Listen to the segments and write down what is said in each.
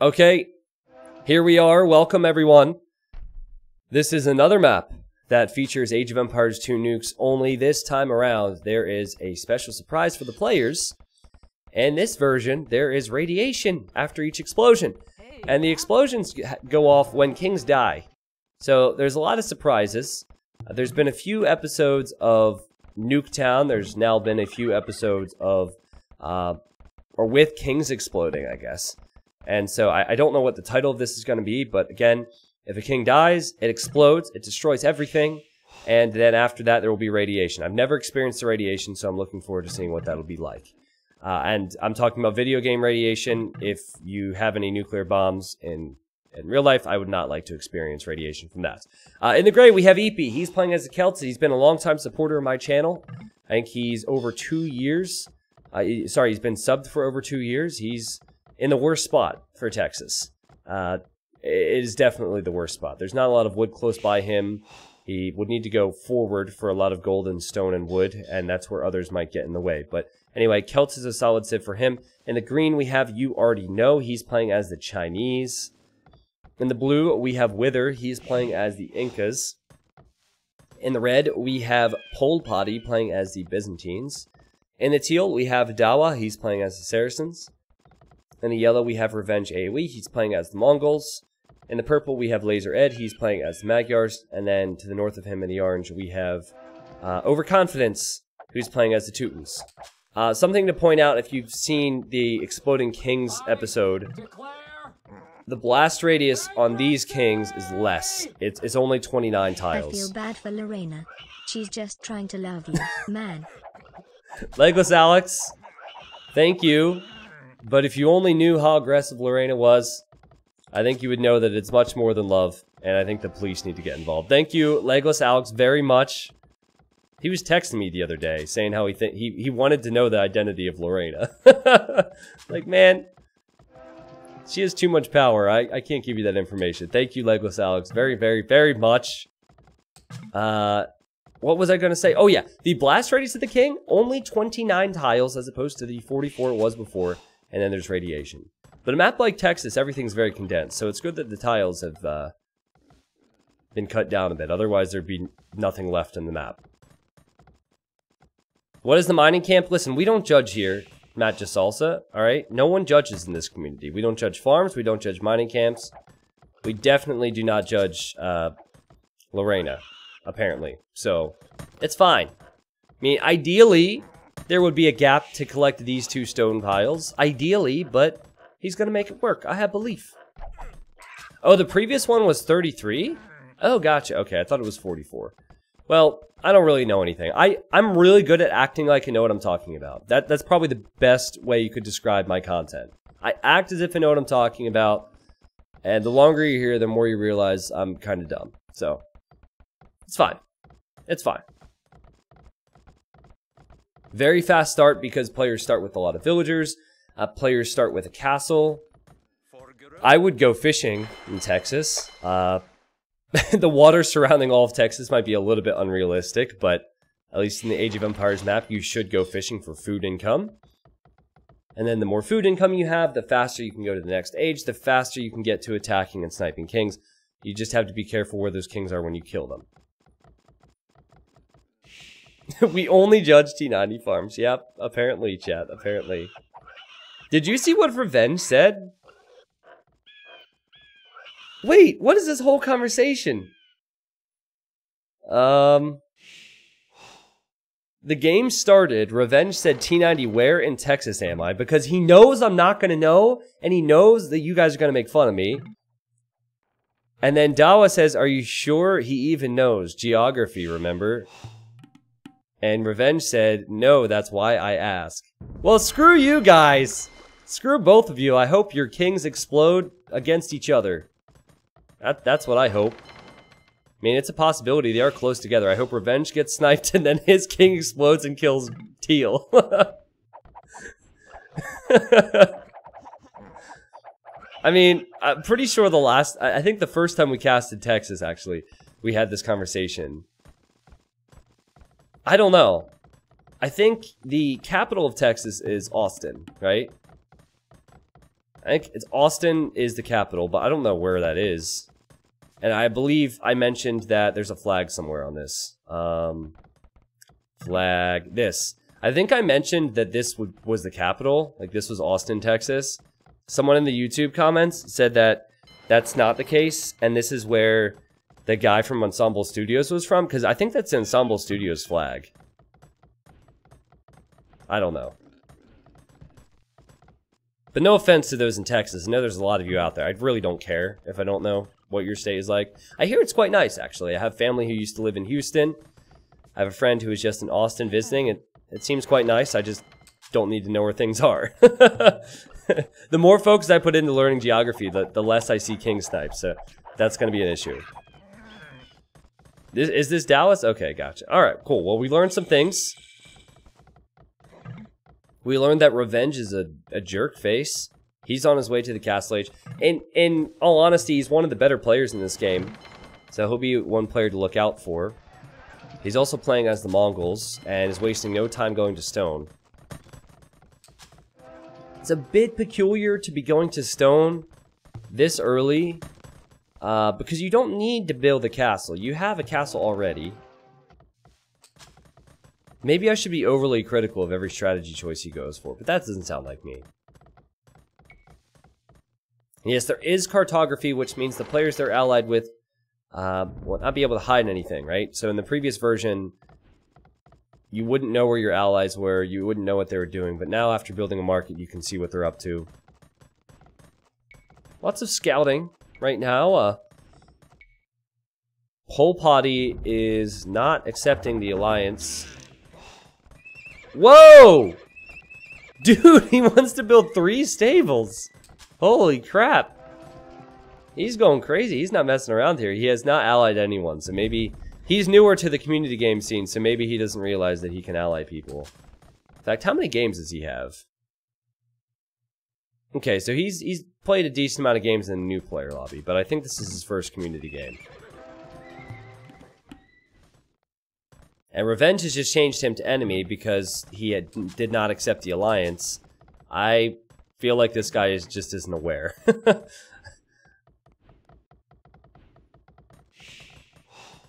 Okay, here we are. Welcome, everyone. This is another map that features Age of Empires 2 nukes, only this time around there is a special surprise for the players. And this version, there is radiation after each explosion. And the explosions go off when kings die. So there's a lot of surprises. Uh, there's been a few episodes of Nuketown. There's now been a few episodes of, uh, or with kings exploding, I guess. And so I, I don't know what the title of this is going to be, but again, if a king dies, it explodes, it destroys everything, and then after that there will be radiation. I've never experienced the radiation, so I'm looking forward to seeing what that'll be like. Uh, and I'm talking about video game radiation. If you have any nuclear bombs in in real life, I would not like to experience radiation from that. Uh, in the gray, we have Eepy. He's playing as a Celts. He's been a long-time supporter of my channel. I think he's over two years. Uh, sorry, he's been subbed for over two years. He's in the worst spot for Texas. Uh, it is definitely the worst spot. There's not a lot of wood close by him. He would need to go forward for a lot of gold and stone and wood, and that's where others might get in the way. But anyway, Celts is a solid civ for him. In the green, we have You Already Know. He's playing as the Chinese. In the blue, we have Wither. He's playing as the Incas. In the red, we have Pol Potty playing as the Byzantines. In the teal, we have Dawa. He's playing as the Saracens. In the yellow, we have Revenge AoE. He's playing as the Mongols. In the purple, we have Laser Ed. He's playing as the Magyars. And then to the north of him in the orange, we have uh, Overconfidence, who's playing as the Teutons. Uh, something to point out if you've seen the Exploding Kings episode, the blast radius on these kings is less. It's, it's only 29 tiles. I feel bad for Lorena. She's just trying to love you, man. Legless Alex, thank you. But if you only knew how aggressive Lorena was, I think you would know that it's much more than love, and I think the police need to get involved. Thank you, Legless Alex, very much. He was texting me the other day saying how he he he wanted to know the identity of Lorena. like, man, she has too much power. I, I can't give you that information. Thank you, Legless Alex, very, very, very much. Uh, what was I going to say? Oh, yeah. The blast radius of the king, only 29 tiles as opposed to the 44 it was before and then there's radiation. But a map like Texas, everything's very condensed, so it's good that the tiles have uh, been cut down a bit. Otherwise, there'd be nothing left in the map. What is the mining camp? Listen, we don't judge here, Matt Jasalsa, alright? No one judges in this community. We don't judge farms, we don't judge mining camps. We definitely do not judge uh, Lorena, apparently. So, it's fine. I mean, ideally, there would be a gap to collect these two stone piles, ideally, but he's to make it work. I have belief. Oh, the previous one was 33? Oh, gotcha. Okay, I thought it was 44. Well, I don't really know anything. I, I'm really good at acting like I know what I'm talking about. That That's probably the best way you could describe my content. I act as if I know what I'm talking about, and the longer you're here, the more you realize I'm kind of dumb. So, it's fine. It's fine. Very fast start because players start with a lot of villagers. Uh, players start with a castle. I would go fishing in Texas. Uh, the water surrounding all of Texas might be a little bit unrealistic, but at least in the Age of Empires map, you should go fishing for food income. And then the more food income you have, the faster you can go to the next age, the faster you can get to attacking and sniping kings. You just have to be careful where those kings are when you kill them. we only judge T90 farms. Yep, apparently, chat. Apparently. Did you see what Revenge said? Wait, what is this whole conversation? Um... The game started, Revenge said T90 where in Texas am I? Because he knows I'm not going to know, and he knows that you guys are going to make fun of me. And then Dawa says, are you sure he even knows? Geography, remember? And Revenge said, no, that's why I ask. Well, screw you guys. Screw both of you. I hope your kings explode against each other. That, that's what I hope. I mean, it's a possibility. They are close together. I hope Revenge gets sniped and then his king explodes and kills Teal. I mean, I'm pretty sure the last... I think the first time we casted Texas, actually, we had this conversation. I don't know. I think the capital of Texas is Austin, right? I think it's Austin is the capital, but I don't know where that is. And I believe I mentioned that there's a flag somewhere on this. Um, flag, this. I think I mentioned that this was the capital, like this was Austin, Texas. Someone in the YouTube comments said that that's not the case, and this is where the guy from Ensemble Studios was from, because I think that's Ensemble Studios flag. I don't know. But no offense to those in Texas. I know there's a lot of you out there. I really don't care if I don't know what your state is like. I hear it's quite nice, actually. I have family who used to live in Houston. I have a friend who was just in Austin visiting. It, it seems quite nice. I just don't need to know where things are. the more focus I put into learning geography, the, the less I see king snipes. So that's going to be an issue. This, is this Dallas? Okay, gotcha. All right, cool. Well, we learned some things. We learned that Revenge is a, a jerk face. He's on his way to the Castle Age. And in all honesty, he's one of the better players in this game. So he'll be one player to look out for. He's also playing as the Mongols and is wasting no time going to Stone. It's a bit peculiar to be going to Stone this early uh, because you don't need to build a castle. You have a castle already. Maybe I should be overly critical of every strategy choice he goes for, but that doesn't sound like me. Yes, there is cartography, which means the players they're allied with uh, will not be able to hide anything, right? So in the previous version, you wouldn't know where your allies were, you wouldn't know what they were doing, but now after building a market, you can see what they're up to. Lots of scouting right now. Uh, Pol Potty is not accepting the alliance. Whoa! Dude, he wants to build three stables. Holy crap. He's going crazy. He's not messing around here. He has not allied anyone, so maybe he's newer to the community game scene, so maybe he doesn't realize that he can ally people. In fact, how many games does he have? Okay, so he's he's played a decent amount of games in the new player lobby, but I think this is his first community game. And Revenge has just changed him to enemy because he had, did not accept the alliance. I feel like this guy is just isn't aware.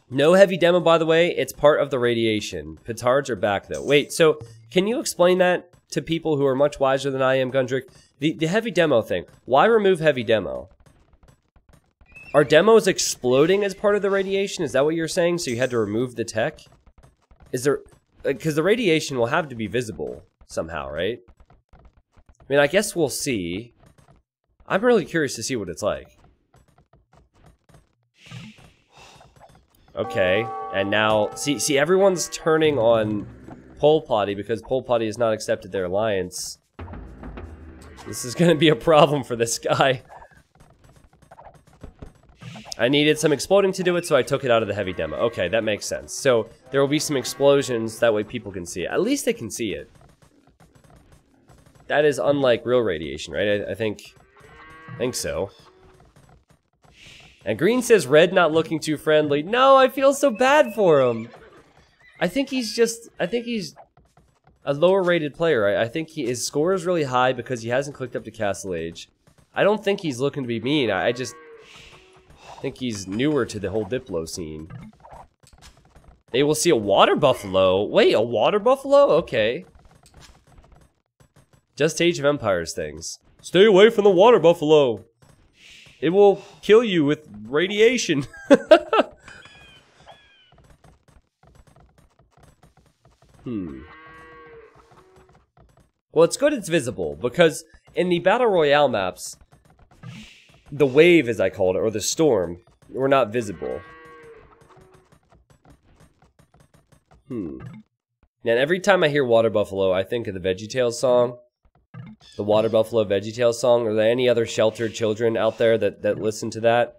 no heavy demo, by the way. It's part of the radiation. Petards are back, though. Wait, so can you explain that to people who are much wiser than I am, Gundrick? The, the heavy demo thing. Why remove heavy demo? Are demos exploding as part of the radiation? Is that what you're saying? So you had to remove the tech? Is there... Uh, because the radiation will have to be visible somehow, right? I mean, I guess we'll see. I'm really curious to see what it's like. Okay, and now, see, see, everyone's turning on Pol Potty because Pol Potty has not accepted their alliance. This is gonna be a problem for this guy. I needed some exploding to do it, so I took it out of the heavy demo. Okay, that makes sense. So, there will be some explosions, that way people can see it. At least they can see it. That is unlike real radiation, right? I, I think... I think so. And Green says red not looking too friendly. No, I feel so bad for him. I think he's just... I think he's a lower rated player. I, I think he, his score is really high because he hasn't clicked up to Castle Age. I don't think he's looking to be mean. I, I just think he's newer to the whole Diplo scene. They will see a water buffalo. Wait, a water buffalo? Okay. Just Age of Empires things. Stay away from the water buffalo. It will kill you with radiation. hmm. Well, it's good it's visible, because in the Battle Royale maps, the wave, as I called it, or the storm, were not visible. Hmm. Now, every time I hear Water Buffalo, I think of the VeggieTales song the Water Buffalo VeggieTales song? Are there any other sheltered children out there that, that listen to that?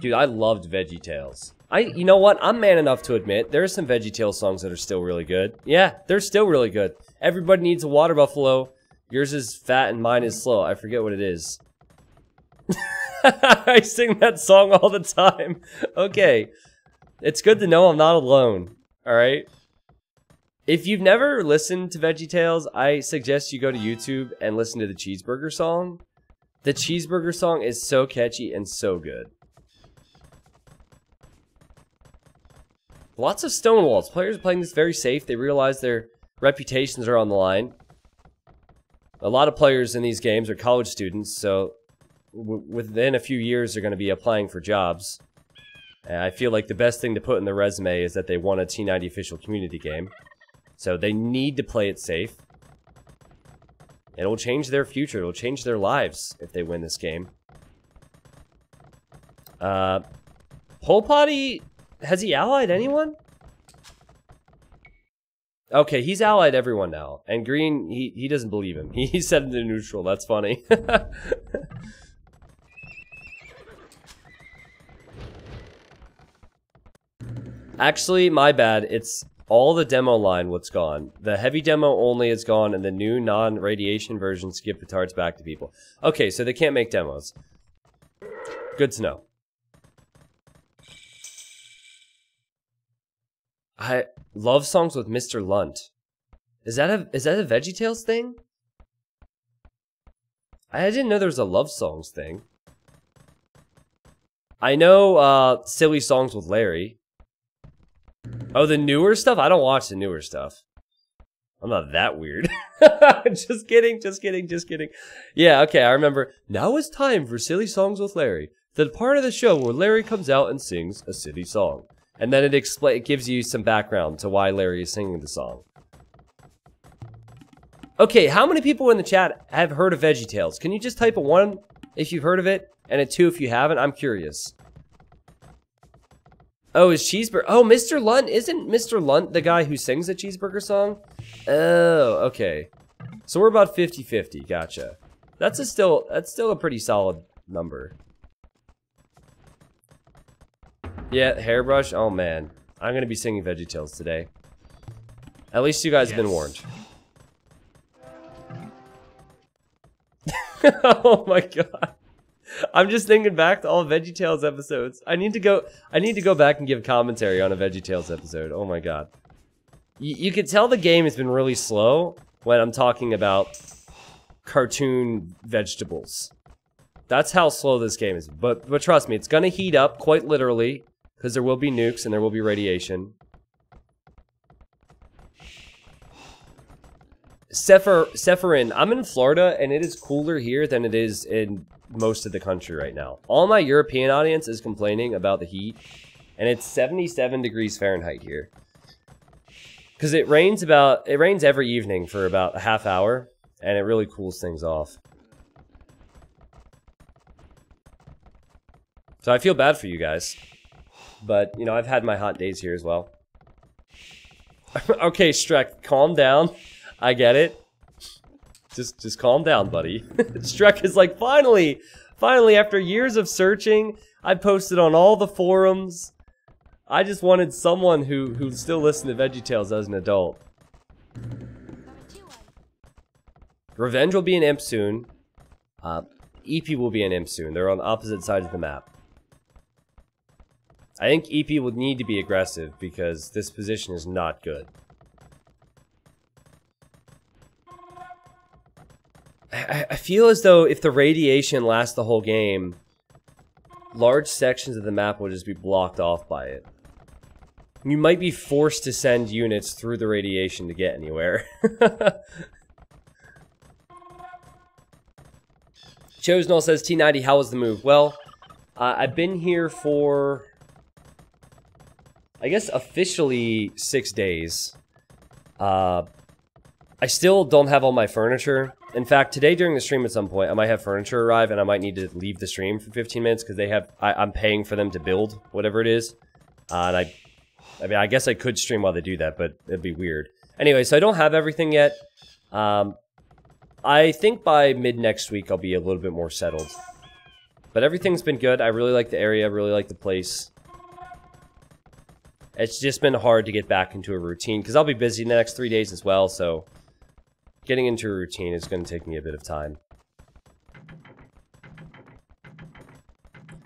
Dude, I loved VeggieTales. I, you know what? I'm man enough to admit there are some VeggieTales songs that are still really good. Yeah, they're still really good. Everybody needs a water buffalo. Yours is fat and mine is slow. I forget what it is. I sing that song all the time. Okay. It's good to know I'm not alone. All right. If you've never listened to VeggieTales, I suggest you go to YouTube and listen to the cheeseburger song. The cheeseburger song is so catchy and so good. Lots of stonewalls. Players are playing this very safe. They realize their reputations are on the line. A lot of players in these games are college students, so within a few years they're going to be applying for jobs. And I feel like the best thing to put in their resume is that they won a T90 official community game. So they need to play it safe. It'll change their future. It'll change their lives if they win this game. Uh, Pol Potty, has he allied anyone? Okay, he's allied everyone now. And Green, he, he doesn't believe him. He, he set him to neutral. That's funny. Actually, my bad. It's all the demo line what's gone. The heavy demo only is gone, and the new non-radiation versions give the petards back to people. Okay, so they can't make demos. Good to know. I love songs with Mr. Lunt. Is that a is that a VeggieTales thing? I didn't know there was a love songs thing. I know uh, silly songs with Larry. Oh, the newer stuff? I don't watch the newer stuff. I'm not that weird. just kidding, just kidding, just kidding. Yeah, okay, I remember. Now it's time for Silly Songs with Larry. The part of the show where Larry comes out and sings a silly song. And then it expl- it gives you some background to why Larry is singing the song. Okay, how many people in the chat have heard of VeggieTales? Can you just type a 1 if you've heard of it, and a 2 if you haven't? I'm curious. Oh, is Cheeseburger... Oh, Mr. Lunt. Isn't Mr. Lunt the guy who sings the Cheeseburger song? Oh, okay. So we're about 50-50. Gotcha. That's a still... That's still a pretty solid number. Yeah, hairbrush. Oh, man. I'm going to be singing VeggieTales today. At least you guys yes. have been warned. oh my god. I'm just thinking back to all VeggieTales episodes. I need to go. I need to go back and give commentary on a VeggieTales episode. Oh my god. Y you can tell the game has been really slow when I'm talking about cartoon vegetables. That's how slow this game is. But but trust me, it's gonna heat up quite literally because there will be nukes and there will be radiation. Sepher Sephirin, I'm in Florida and it is cooler here than it is in most of the country right now. All my European audience is complaining about the heat, and it's 77 degrees Fahrenheit here. Because it rains about, it rains every evening for about a half hour, and it really cools things off. So I feel bad for you guys. But, you know, I've had my hot days here as well. okay, Strek, calm down. I get it. Just just calm down, buddy. Struck is like, finally, finally, after years of searching, I posted on all the forums. I just wanted someone who who still listened to VeggieTales as an adult. Revenge will be an imp soon. Uh, EP will be an imp soon. They're on opposite sides of the map. I think EP will need to be aggressive because this position is not good. I, I feel as though if the radiation lasts the whole game, large sections of the map will just be blocked off by it. You might be forced to send units through the radiation to get anywhere. Chosenall says, T90, how was the move? Well, uh, I've been here for, I guess, officially six days. Uh, I still don't have all my furniture. In fact, today during the stream at some point, I might have furniture arrive and I might need to leave the stream for 15 minutes because they have, I, am paying for them to build whatever it is. Uh, and I, I mean, I guess I could stream while they do that, but it'd be weird. Anyway, so I don't have everything yet. Um, I think by mid next week I'll be a little bit more settled. But everything's been good. I really like the area, really like the place. It's just been hard to get back into a routine because I'll be busy the next three days as well, so getting into a routine is going to take me a bit of time.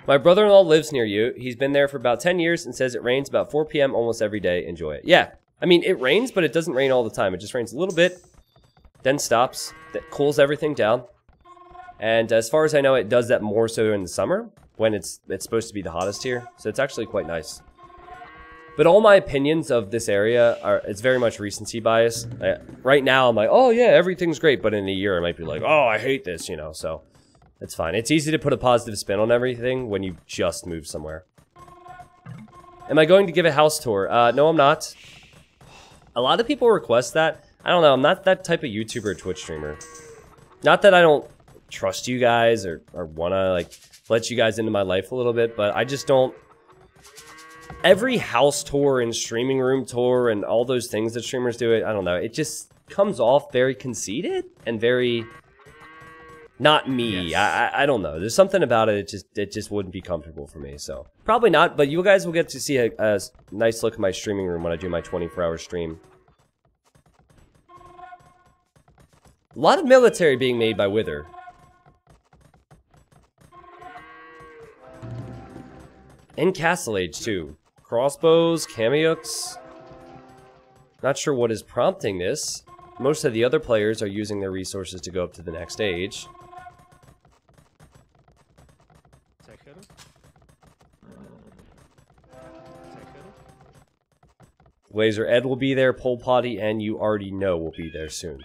My brother-in-law lives near you. He's been there for about 10 years and says it rains about 4 p.m. almost every day. Enjoy it. Yeah. I mean, it rains, but it doesn't rain all the time. It just rains a little bit, then stops. That cools everything down. And as far as I know, it does that more so in the summer when it's it's supposed to be the hottest here. So it's actually quite nice. But all my opinions of this area are it's very much recency bias. I, right now I'm like, oh yeah, everything's great, but in a year I might be like, oh, I hate this, you know. So it's fine. It's easy to put a positive spin on everything when you just move somewhere. Am I going to give a house tour? Uh, no, I'm not. A lot of people request that. I don't know. I'm not that type of YouTuber or Twitch streamer. Not that I don't trust you guys or, or want to like let you guys into my life a little bit, but I just don't every house tour and streaming room tour and all those things that streamers do it, I don't know, it just comes off very conceited and very not me. Yes. I, I I don't know. There's something about it. It just it just wouldn't be comfortable for me. So probably not. But you guys will get to see a nice look at my streaming room when I do my 24 hour stream. A lot of military being made by Wither. And Castle Age too. Crossbows, Kamayuks. Not sure what is prompting this. Most of the other players are using their resources to go up to the next age. Laser Ed will be there, Pol Potty, and you already know will be there soon.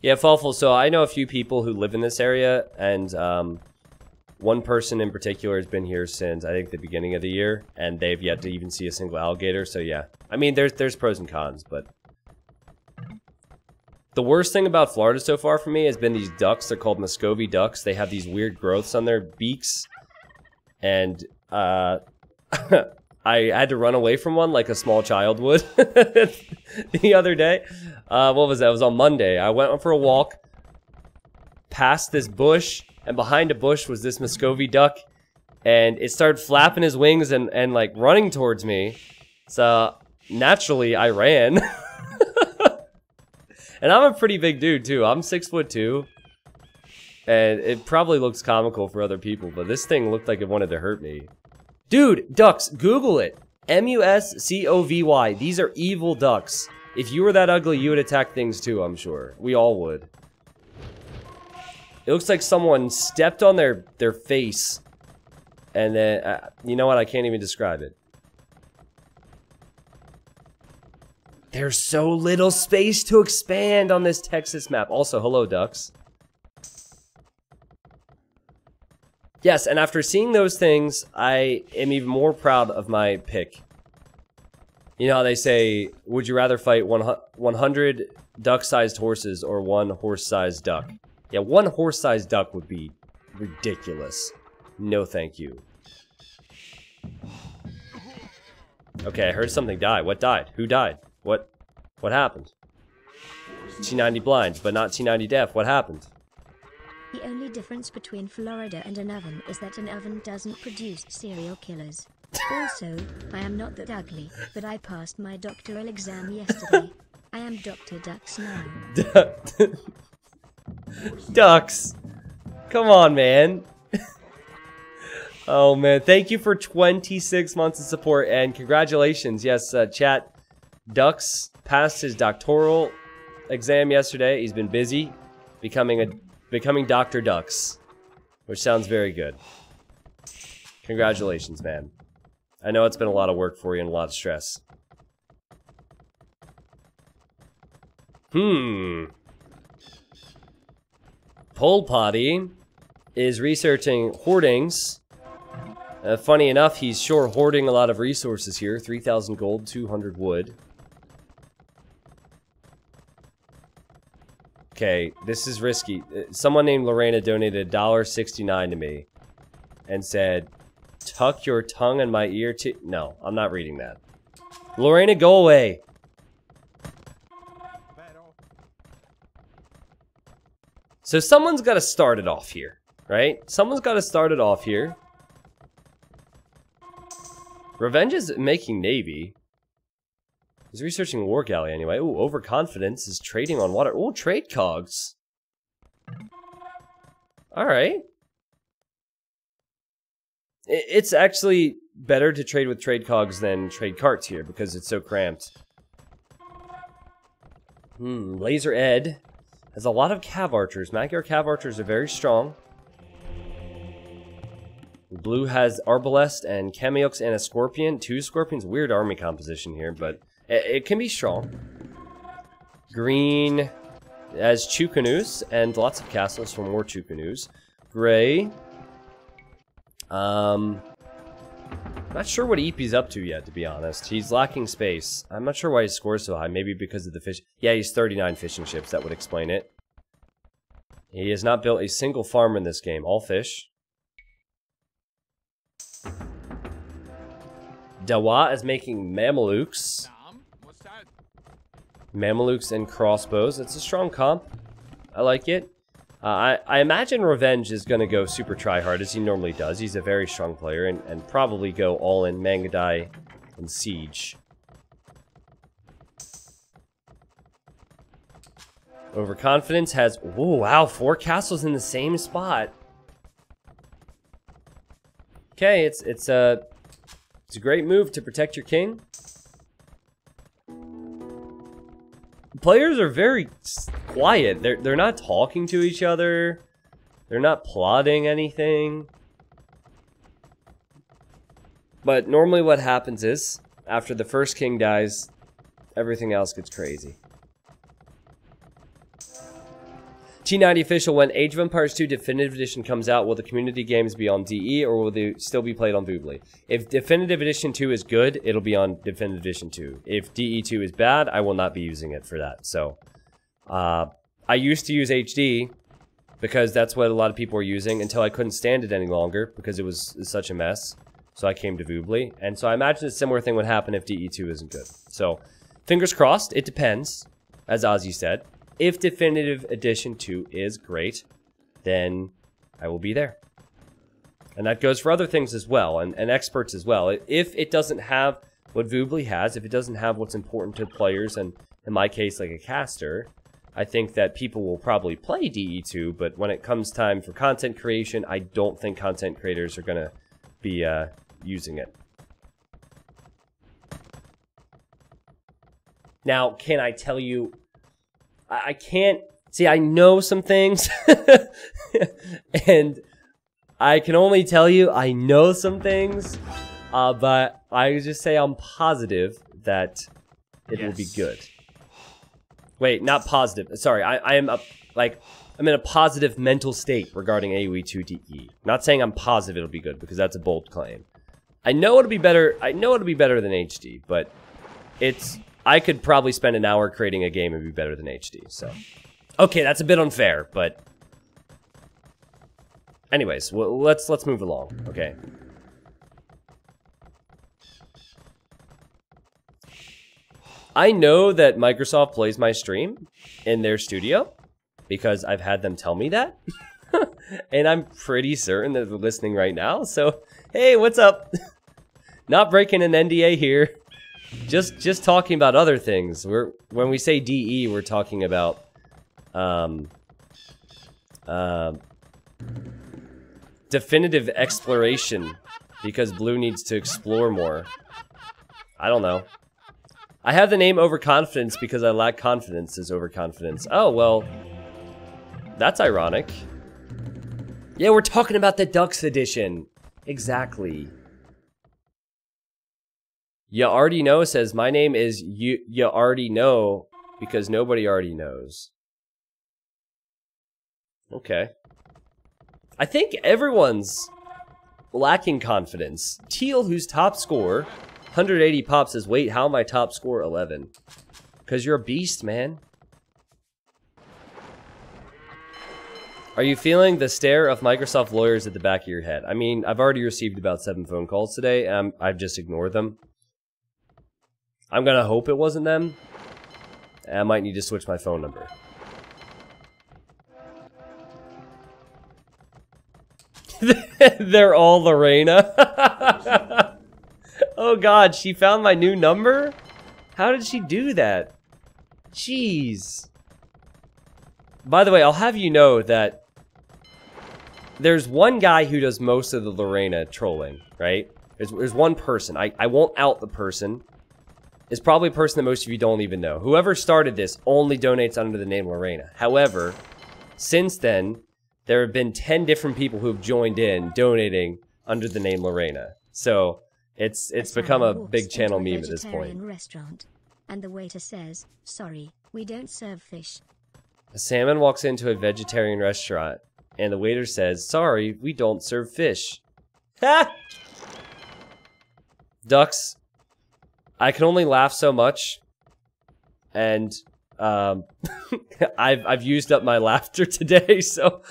Yeah, Fawful, so I know a few people who live in this area, and um, one person in particular has been here since, I think, the beginning of the year, and they've yet to even see a single alligator, so yeah. I mean, there's, there's pros and cons, but... The worst thing about Florida so far for me has been these ducks. They're called Muscovy ducks. They have these weird growths on their beaks, and uh, I had to run away from one like a small child would the other day. Uh, what was that? It was on Monday. I went for a walk past this bush, and behind a bush was this Muscovy duck, and it started flapping his wings and, and like running towards me. So naturally, I ran. and I'm a pretty big dude too. I'm six foot two. And it probably looks comical for other people, but this thing looked like it wanted to hurt me. Dude, ducks, Google it. M-U-S-C-O-V-Y. These are evil ducks. If you were that ugly, you would attack things too, I'm sure. We all would. It looks like someone stepped on their, their face. And then, uh, you know what? I can't even describe it. There's so little space to expand on this Texas map. Also, hello, ducks. Yes, and after seeing those things, I am even more proud of my pick. You know how they say, would you rather fight 100 duck-sized horses or one horse-sized duck? Yeah, one horse-sized duck would be ridiculous. No thank you. Okay, I heard something die. What died? Who died? What what happened? T90 blind, but not T90 deaf. What happened? The only difference between Florida and an oven is that an oven doesn't produce serial killers. Also, I am not that ugly, but I passed my doctoral exam yesterday. I am Dr. Ducks now. Ducks. Come on, man. oh, man. Thank you for 26 months of support and congratulations. Yes, uh, chat. Ducks passed his doctoral exam yesterday. He's been busy becoming a becoming Dr. Ducks, which sounds very good. Congratulations, man. I know it's been a lot of work for you and a lot of stress. Hmm. Pol Potty is researching hoardings. Uh, funny enough, he's sure hoarding a lot of resources here. 3,000 gold, 200 wood. Okay, this is risky. Uh, Someone named Lorena donated $1.69 to me and said, tuck your tongue in my ear to... No, I'm not reading that. Lorena, go away. So someone's got to start it off here, right? Someone's got to start it off here. Revenge is making Navy. He's researching War Galley anyway. Ooh, overconfidence is trading on water. Ooh, trade cogs. Alright. It's actually better to trade with trade cogs than trade carts here because it's so cramped. Hmm, Laser Ed has a lot of Cav Archers. Magyar Cav Archers are very strong. Blue has Arbalest and Kamayuks and a Scorpion. Two Scorpions. Weird army composition here, but it, it can be strong. Green has Chu Ko Nus and lots of castles for more Chu Ko Nus. Gray. Um, not sure what Eepy's up to yet, to be honest. He's lacking space. I'm not sure why his score's so high. Maybe because of the fish. Yeah, he's 39 fishing ships. That would explain it. He has not built a single farm in this game. All fish. Dawa is making Mamelukes. Mamelukes and crossbows. It's a strong comp. I like it. Uh, I, I imagine Revenge is going to go super tryhard as he normally does. He's a very strong player and, and probably go all in Mangudai and Siege. Overconfidence has, oh wow, four castles in the same spot. Okay, it's it's a it's a great move to protect your king. Players are very quiet. They're they're not talking to each other. They're not plotting anything. But normally what happens is after the first king dies, everything else gets crazy. T90 official, when Age of Empires 2 Definitive Edition comes out, will the community games be on DE or will they still be played on Voobly? If Definitive Edition 2 is good, it'll be on Definitive Edition 2. If DE2 is bad, I will not be using it for that. So, uh, I used to use HD because that's what a lot of people were using until I couldn't stand it any longer because it was such a mess. So I came to Voobly. And so I imagine a similar thing would happen if DE2 isn't good. So, fingers crossed, it depends, as Ozzy said. If Definitive Edition 2 is great, then I will be there. And that goes for other things as well, and, and experts as well. If it doesn't have what Voobly has, if it doesn't have what's important to players, and in my case, like a caster, I think that people will probably play DE2, but when it comes time for content creation, I don't think content creators are going to be uh, using it. Now, can I tell you I I can't see. I know some things, and I can only tell you I know some things. Uh, but I just say I'm positive that it will be good. Wait, not positive. Sorry, I, I am a, like I'm in a positive mental state regarding AoE 2DE. Not saying I'm positive it'll be good because that's a bold claim. I know it'll be better. I know it'll be better than HD, but it's I could probably spend an hour creating a game and be better than HD. So, okay, that's a bit unfair, but anyways, well, let's let's move along. Okay. I know that Microsoft plays my stream in their studio because I've had them tell me that. and I'm pretty certain that they're listening right now. So, hey, what's up? Not breaking an NDA here just just talking about other things. We're when we say DE, we're talking about um um definitive exploration because blue needs to explore more. I don't know. I have the name overconfidence because I lack confidence is overconfidence. Oh, well. That's ironic. Yeah, we're talking about the Ducks edition. Exactly. You already know says my name is you you already know because nobody already knows. Okay. I think everyone's lacking confidence. Teal, who's top score, 180 pops says, wait, how am I top score 11? Because you're a beast, man. Are you feeling the stare of Microsoft lawyers at the back of your head? I mean, I've already received about seven phone calls today, and I'm, I've just ignored them. I'm gonna hope it wasn't them. I might need to switch my phone number. They're all Lorena. oh god, she found my new number? How did she do that? Jeez. By the way, I'll have you know that there's one guy who does most of the Lorena trolling, right? There's, there's one person. I, I won't out the person is probably a person that most of you don't even know. Whoever started this only donates under the name Lorena. However, since then, there have been 10 different people who've joined in donating under the name Lorena. So it's it's become a big channel meme at this point. Restaurant, and the waiter says, "Sorry, we don't serve fish." A salmon walks into a vegetarian restaurant, and the waiter says, Sorry, we don't serve fish. Ha! Ducks, I can only laugh so much, and um, I've, I've used up my laughter today, so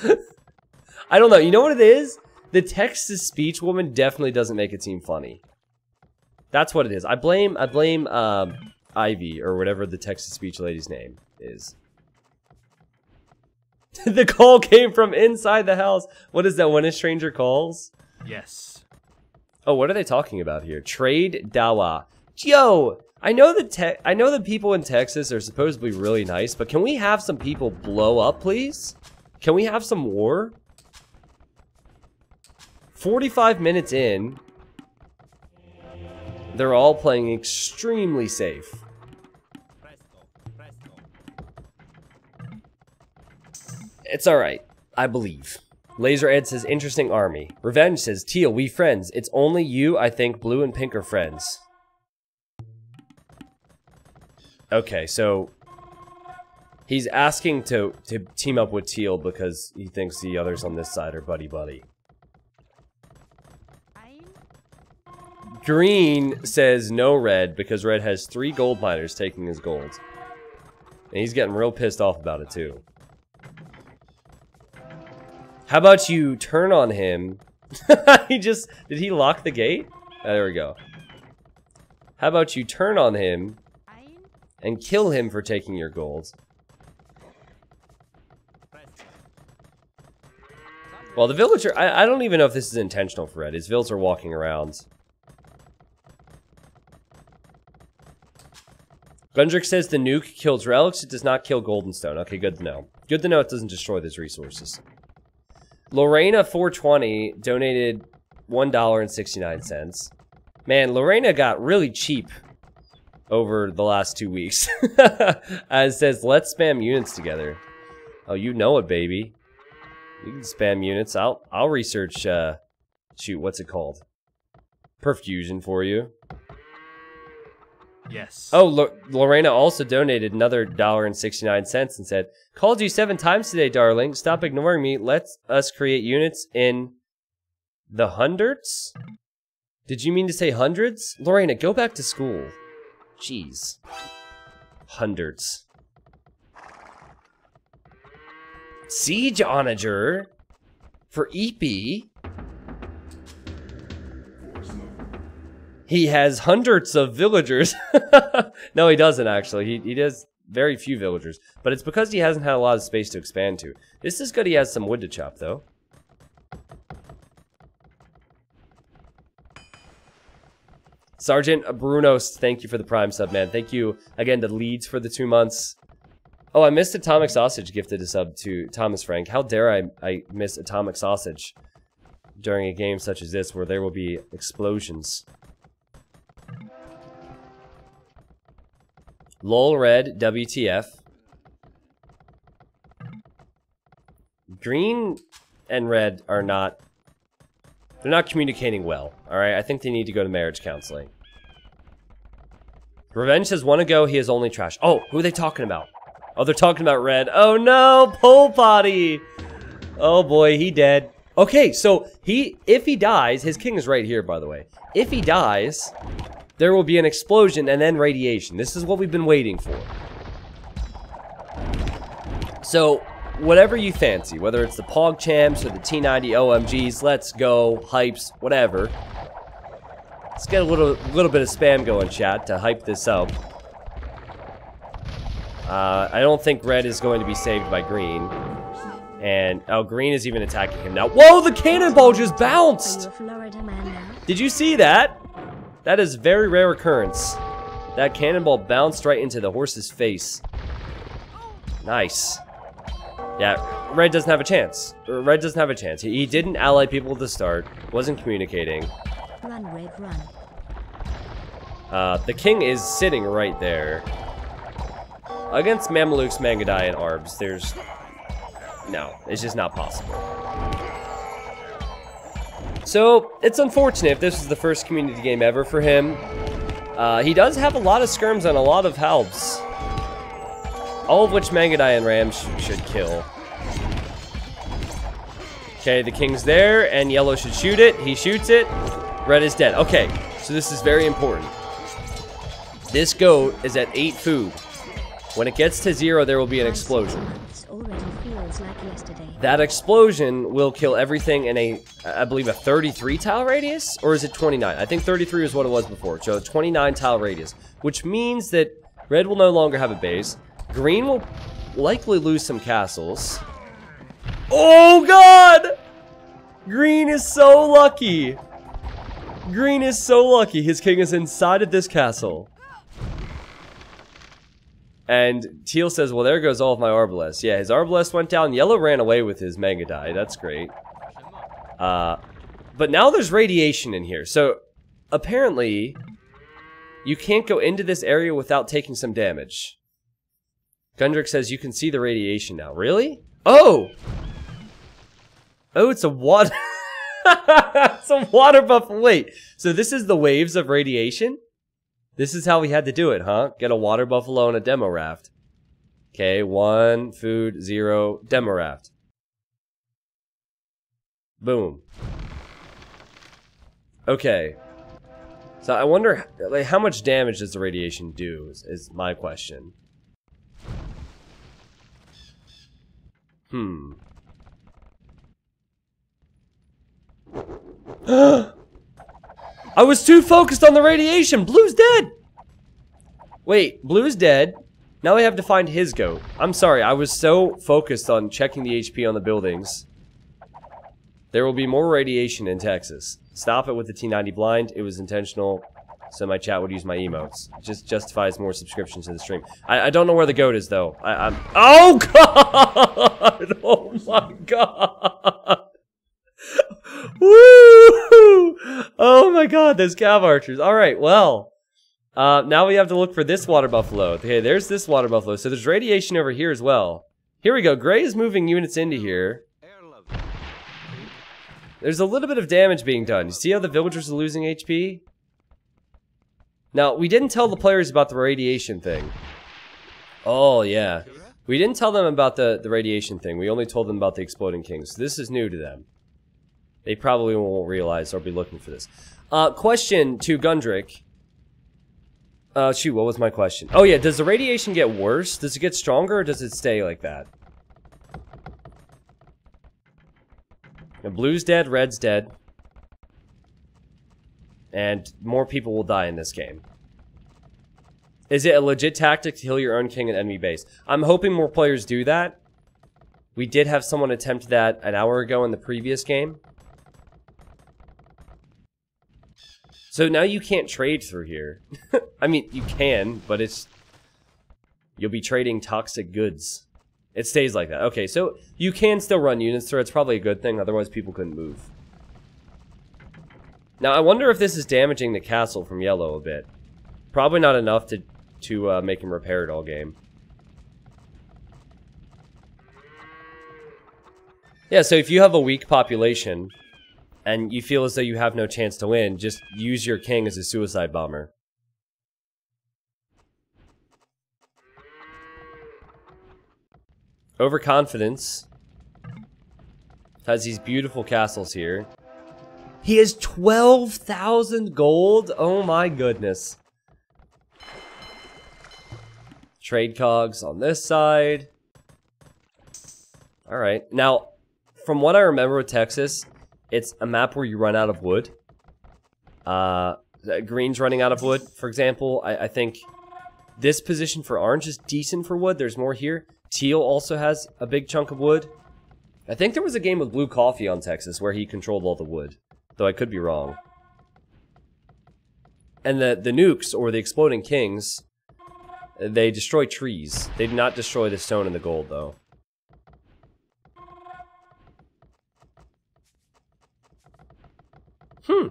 I don't know. You know what it is? The text to speech woman definitely doesn't make it seem funny. That's what it is. I blame I blame um, Ivy or whatever the text to speech lady's name is. the call came from inside the house. What is that? When a stranger calls? Yes. Oh, what are they talking about here? Trade Dawa. Yo, I know the te- I know the people in Texas are supposed to be really nice, but can we have some people blow up, please? Can we have some war? 45 minutes in, they're all playing extremely safe. It's alright. I believe. Laser Ed says, interesting army. Revenge says, Teal, we friends. It's only you, I think, blue and pink are friends. Okay, so he's asking to, to team up with Teal because he thinks the others on this side are buddy-buddy. Green says no red because red has three gold miners taking his gold. And he's getting real pissed off about it too. How about you turn on him? he just, did he lock the gate? Ah, there we go. How about you turn on him and kill him for taking your gold? Well, the villager, I, I don't even know if this is intentional for Red. His villagers are walking around. Gundrick says the nuke kills relics, it does not kill Goldenstone. Okay, good to know. Good to know it doesn't destroy those resources. Lorena 420 donated $1.69. Man, Lorena got really cheap over the last two weeks. As says, let's spam units together. Oh, you know it, baby. You can spam units. I'll I'll research uh shoot, what's it called? Perfusion for you. Yes. Oh, Lo- Lorena also donated another dollar and sixty nine cents and said, "Called you seven times today, darling. Stop ignoring me. Let us create units in the hundreds." Did you mean to say hundreds, Lorena? Go back to school. Jeez, hundreds. Siege onager for EP. He has hundreds of villagers. no, he doesn't actually. He, he does very few villagers. But it's because he hasn't had a lot of space to expand to. This is good he has some wood to chop, though. Sergeant Brunos, thank you for the prime sub, man. Thank you again to Leeds for the two months. Oh, I missed Atomic Sausage gifted a sub to Thomas Frank. How dare I, I miss Atomic Sausage during a game such as this where there will be explosions. Lol red WTF. Green and red are not they're not communicating well. Alright, I think they need to go to marriage counseling. Revenge says one ago he is only trash. Oh, who are they talking about? Oh, they're talking about red. Oh no, pol potty. Oh boy, he dead. Okay, so he if he dies, his king is right here by the way. If he dies, there will be an explosion and then radiation. This is what we've been waiting for. So, whatever you fancy, whether it's the Pog Champs or the T90 OMGs, let's go, hypes, whatever. Let's get a little little bit of spam going, chat, to hype this up. Uh, I don't think red is going to be saved by green. And, oh, green is even attacking him now. Whoa, the cannonball just bounced! you a Florida man now? Did you see that? That is very rare occurrence. That cannonball bounced right into the horse's face. Nice. Yeah, Red doesn't have a chance. Red doesn't have a chance. He, he didn't ally people at the start, wasn't communicating. Run, red, run. Uh, the king is sitting right there. Against Mamelukes, Mangudai, and Arbs, there's... No, it's just not possible. So, it's unfortunate if this is the first community game ever for him. Uh, he does have a lot of skirms and a lot of halbs. All of which Mangudai and Ram sh should kill. Okay, the king's there, and yellow should shoot it. He shoots it. Red is dead. Okay, so this is very important. This goat is at 8 food. When it gets to 0, there will be an explosion. That explosion will kill everything in a, I believe, a 33 tile radius? Or is it 29? I think 33 is what it was before. So 29 tile radius. Which means that red will no longer have a base. Green will likely lose some castles. Oh god! Green is so lucky. Green is so lucky. His king is inside of this castle. And Teal says, well, there goes all of my Arbalest. Yeah, his Arbalest went down. Yellow ran away with his Mangudai. That's great. Uh, but now there's radiation in here. So, apparently, you can't go into this area without taking some damage. Gundrick says you can see the radiation now. Really? Oh! Oh, it's a water... a water buffalo. Wait, so this is the waves of radiation? This is how we had to do it, huh? Get a water buffalo and a demo raft. Okay, one, food, zero, demo raft. Boom. Okay. So I wonder, like, how much damage does the radiation do, is, is my question. Hmm. I was too focused on the radiation. Blue's dead. Wait, Blue's dead. Now I have to find his goat. I'm sorry, I was so focused on checking the HP on the buildings. There will be more radiation in Texas. Stop it with the T90 blind. It was intentional, so my chat would use my emotes. Just justifies more subscriptions to the stream. I, I don't know where the goat is, though. I, I'm... Oh, God! Oh, my God! Woo! Oh my god, those cav archers. Alright, well. Uh, now we have to look for this water buffalo. Okay, there's this water buffalo. So there's radiation over here as well. Here we go. Gray is moving units into here. There's a little bit of damage being done. You see how the villagers are losing HP? Now, we didn't tell the players about the radiation thing. Oh, yeah. We didn't tell them about the, the radiation thing. We only told them about the exploding kings. this is new to them. They probably won't realize or be looking for this. Uh, question to Gundrick. Uh, shoot, what was my question? Oh yeah, does the radiation get worse? Does it get stronger or does it stay like that? The blue's dead, red's dead. And more people will die in this game. Is it a legit tactic to heal your own king and enemy base? I'm hoping more players do that. We did have someone attempt that an hour ago in the previous game. So now you can't trade through here. I mean, you can, but it's... You'll be trading toxic goods. It stays like that. Okay, so you can still run units through. It's probably a good thing, otherwise people couldn't move. Now, I wonder if this is damaging the castle from yellow a bit. Probably not enough to, to uh, make him repair it all game. Yeah, so if you have a weak population, and you feel as though you have no chance to win, just use your king as a suicide bomber. Overconfidence has these beautiful castles here. He has 12,000 gold? Oh my goodness. Trade cogs on this side. Alright, now, from what I remember with Texas, it's a map where you run out of wood. Uh, green's running out of wood, for example. I, I think this position for orange is decent for wood. There's more here. Teal also has a big chunk of wood. I think there was a game with Blue Coffee on Texas where he controlled all the wood. Though I could be wrong. And the, the nukes, or the exploding kings, they destroy trees. They do not destroy the stone and the gold, though. Hmm.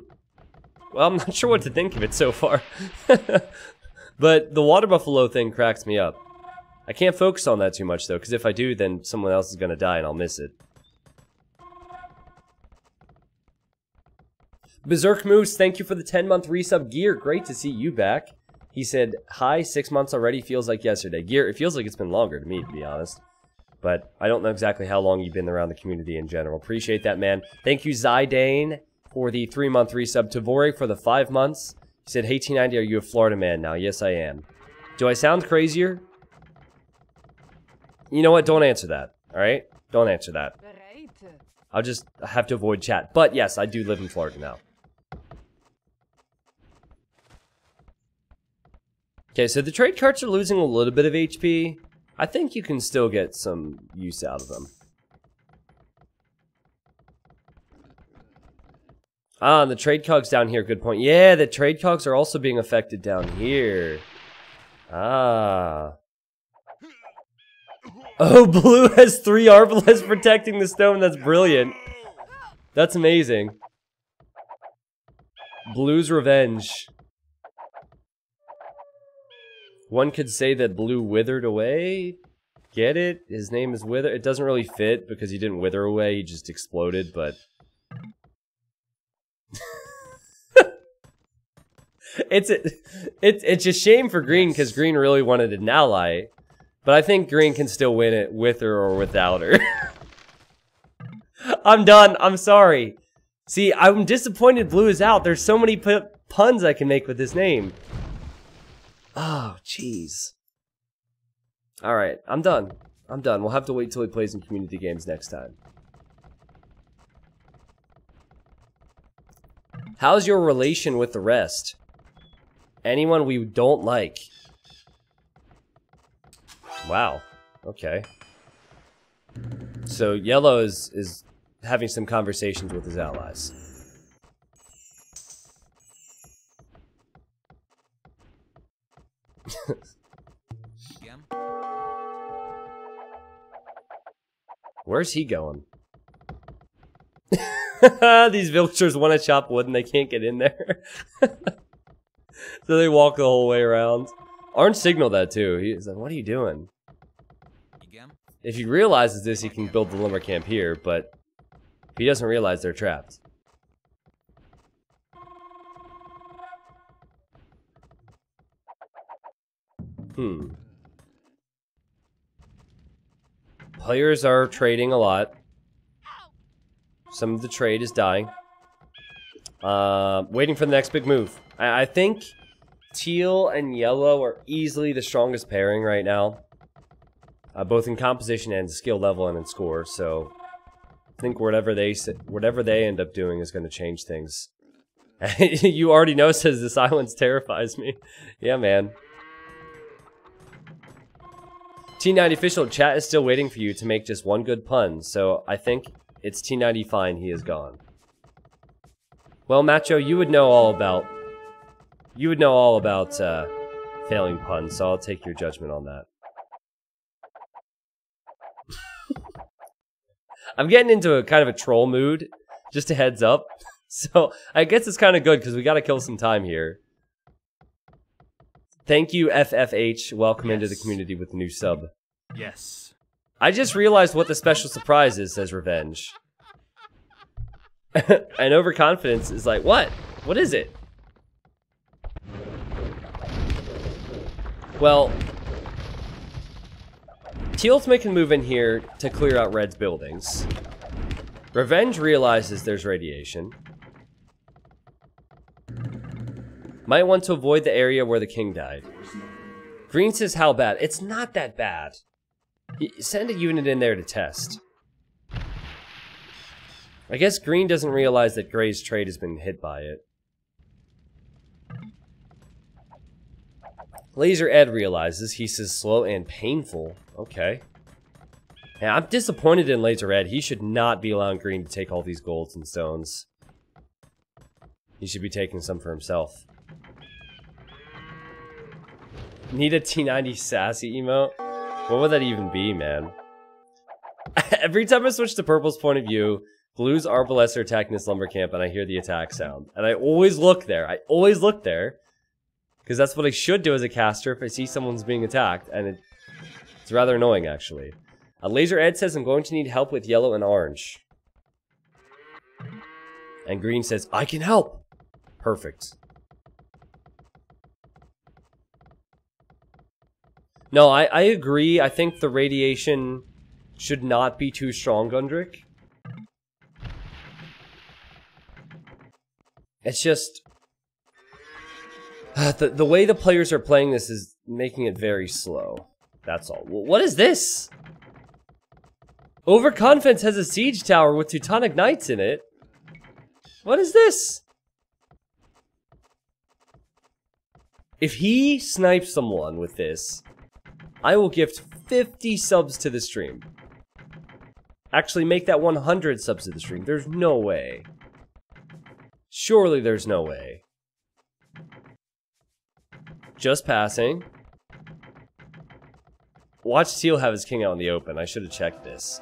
Well, I'm not sure what to think of it so far. but the water buffalo thing cracks me up. I can't focus on that too much though, because if I do, then someone else is gonna die and I'll miss it. Berserk Moose, thank you for the 10 month resub. Gear, great to see you back. He said, Hi, six months already feels like yesterday. Gear, it feels like it's been longer to me, to be honest. But I don't know exactly how long you've been around the community in general. Appreciate that, man. Thank you, Zydane, for the three month resub. Tavore for the five months. He said, Hey, T90, are you a Florida man now? Yes, I am. Do I sound crazier? You know what? Don't answer that. All right? Don't answer that. I'll just have to avoid chat. But yes, I do live in Florida now. Okay, so the trade carts are losing a little bit of HP. I think you can still get some use out of them. Ah, and the trade cogs down here, good point. Yeah, the trade cogs are also being affected down here. Ah. Oh, blue has three Arbalest protecting the stone. That's brilliant. That's amazing. Blue's revenge. One could say that blue withered away. Get it? His name is Wither. It doesn't really fit because he didn't wither away. He just exploded, but... it's a, it, it's a shame for Green because Green really wanted an ally. But I think Green can still win it with her or without her. I'm done. I'm sorry. See, I'm disappointed Blue is out. There's so many puns I can make with this name. Oh, jeez. Alright, I'm done. I'm done. We'll have to wait till he plays in community games next time. How's your relation with the rest? Anyone we don't like? Wow. Okay. So Yellow is is having some conversations with his allies. Where's he going? These villagers want to chop wood and they can't get in there. so they walk the whole way around. Orange signaled that too. He's like, what are you doing? If he realizes this, he can build the lumber camp here, but if he doesn't realize they're trapped. Hmm. Players are trading a lot. Some of the trade is dying. Uh, waiting for the next big move. I, I think teal and yellow are easily the strongest pairing right now. Uh, both in composition and skill level and in score, so I think whatever they whatever they end up doing is going to change things. you already know says the silence terrifies me. yeah, man. T90 official chat is still waiting for you to make just one good pun, so I think it's T90 fine he is gone. Well, Macho, you would know all about you would know all about uh, failing puns, so I'll take your judgment on that. I'm getting into a kind of a troll mood, just a heads up. So I guess it's kind of good because we got to kill some time here. Thank you, FFH. Welcome yes. into the community with the new sub. Yes. I just realized what the special surprise is, says Revenge. and overconfidence is like, what? What is it? Well, Teal's making move in here to clear out Red's buildings. Revenge realizes there's radiation. Might want to avoid the area where the king died. Green says how bad? It's not that bad. Send a unit in there to test. I guess Green doesn't realize that Gray's trade has been hit by it. Laser Ed realizes. He says slow and painful. Okay. Yeah, I'm disappointed in Laser Ed. He should not be allowing Green to take all these golds and stones. He should be taking some for himself. Need a T90 sassy emote? What would that even be, man? Every time I switch to Purple's point of view, Blues Arbalest are attacking this lumber camp, and I hear the attack sound. And I always look there. I always look there. Because that's what I should do as a caster if I see someone's being attacked. And it, it's rather annoying, actually. A Laser Ed says, I'm going to need help with yellow and orange. And Green says, I can help. Perfect. No, I, I agree. I think the radiation should not be too strong, Gundrick. It's just... Uh, the, the way the players are playing this is making it very slow. That's all. What is this? Overconfidence has a siege tower with Teutonic Knights in it. What is this? If he snipes someone with this, I will gift 50 subs to the stream. Actually, make that 100 subs to the stream. There's no way. Surely there's no way. Just passing. Watch Teal have his king out in the open. I should have checked this.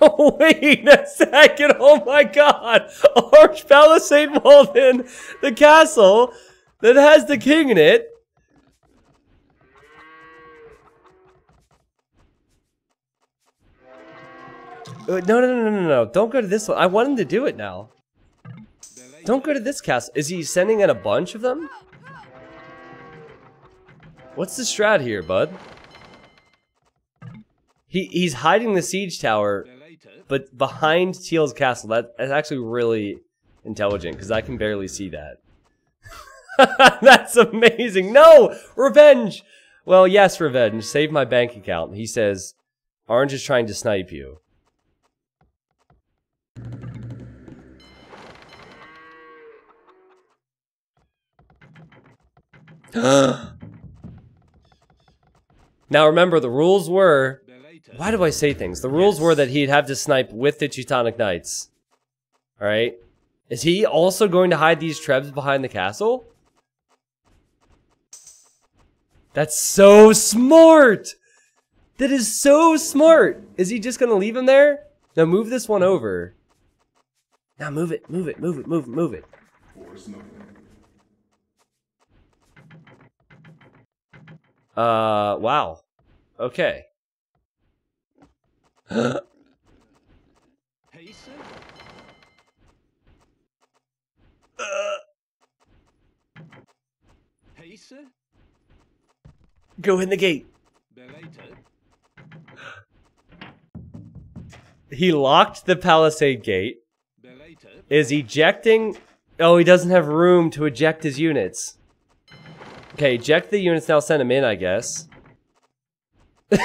Oh, wait a second. Oh my god. Arch Palisade walled in the castle that has the king in it. No, no, no, no, no. Don't go to this one. I want him to do it now. Don't go to this castle. Is he sending in a bunch of them? What's the strat here, bud? He he's hiding the siege tower, but behind Teal's castle. That, that's actually really intelligent because I can barely see that. that's amazing. No! Revenge! Well, yes, revenge. Save my bank account. He says, Orange is trying to snipe you. Now remember, the rules were... Why do I say things? The rules were that he'd have to snipe with the Teutonic Knights. Alright? Is he also going to hide these trebs behind the castle? That's so smart! That is so smart! Is he just gonna leave him there? Now move this one over. Now move it, move it, move it, move it, move it. Uh, wow. Okay. uh hey sir Go in the gate. He locked the palisade gate. Is ejecting. Oh, he doesn't have room to eject his units. Okay, eject the units now, send them in, I guess.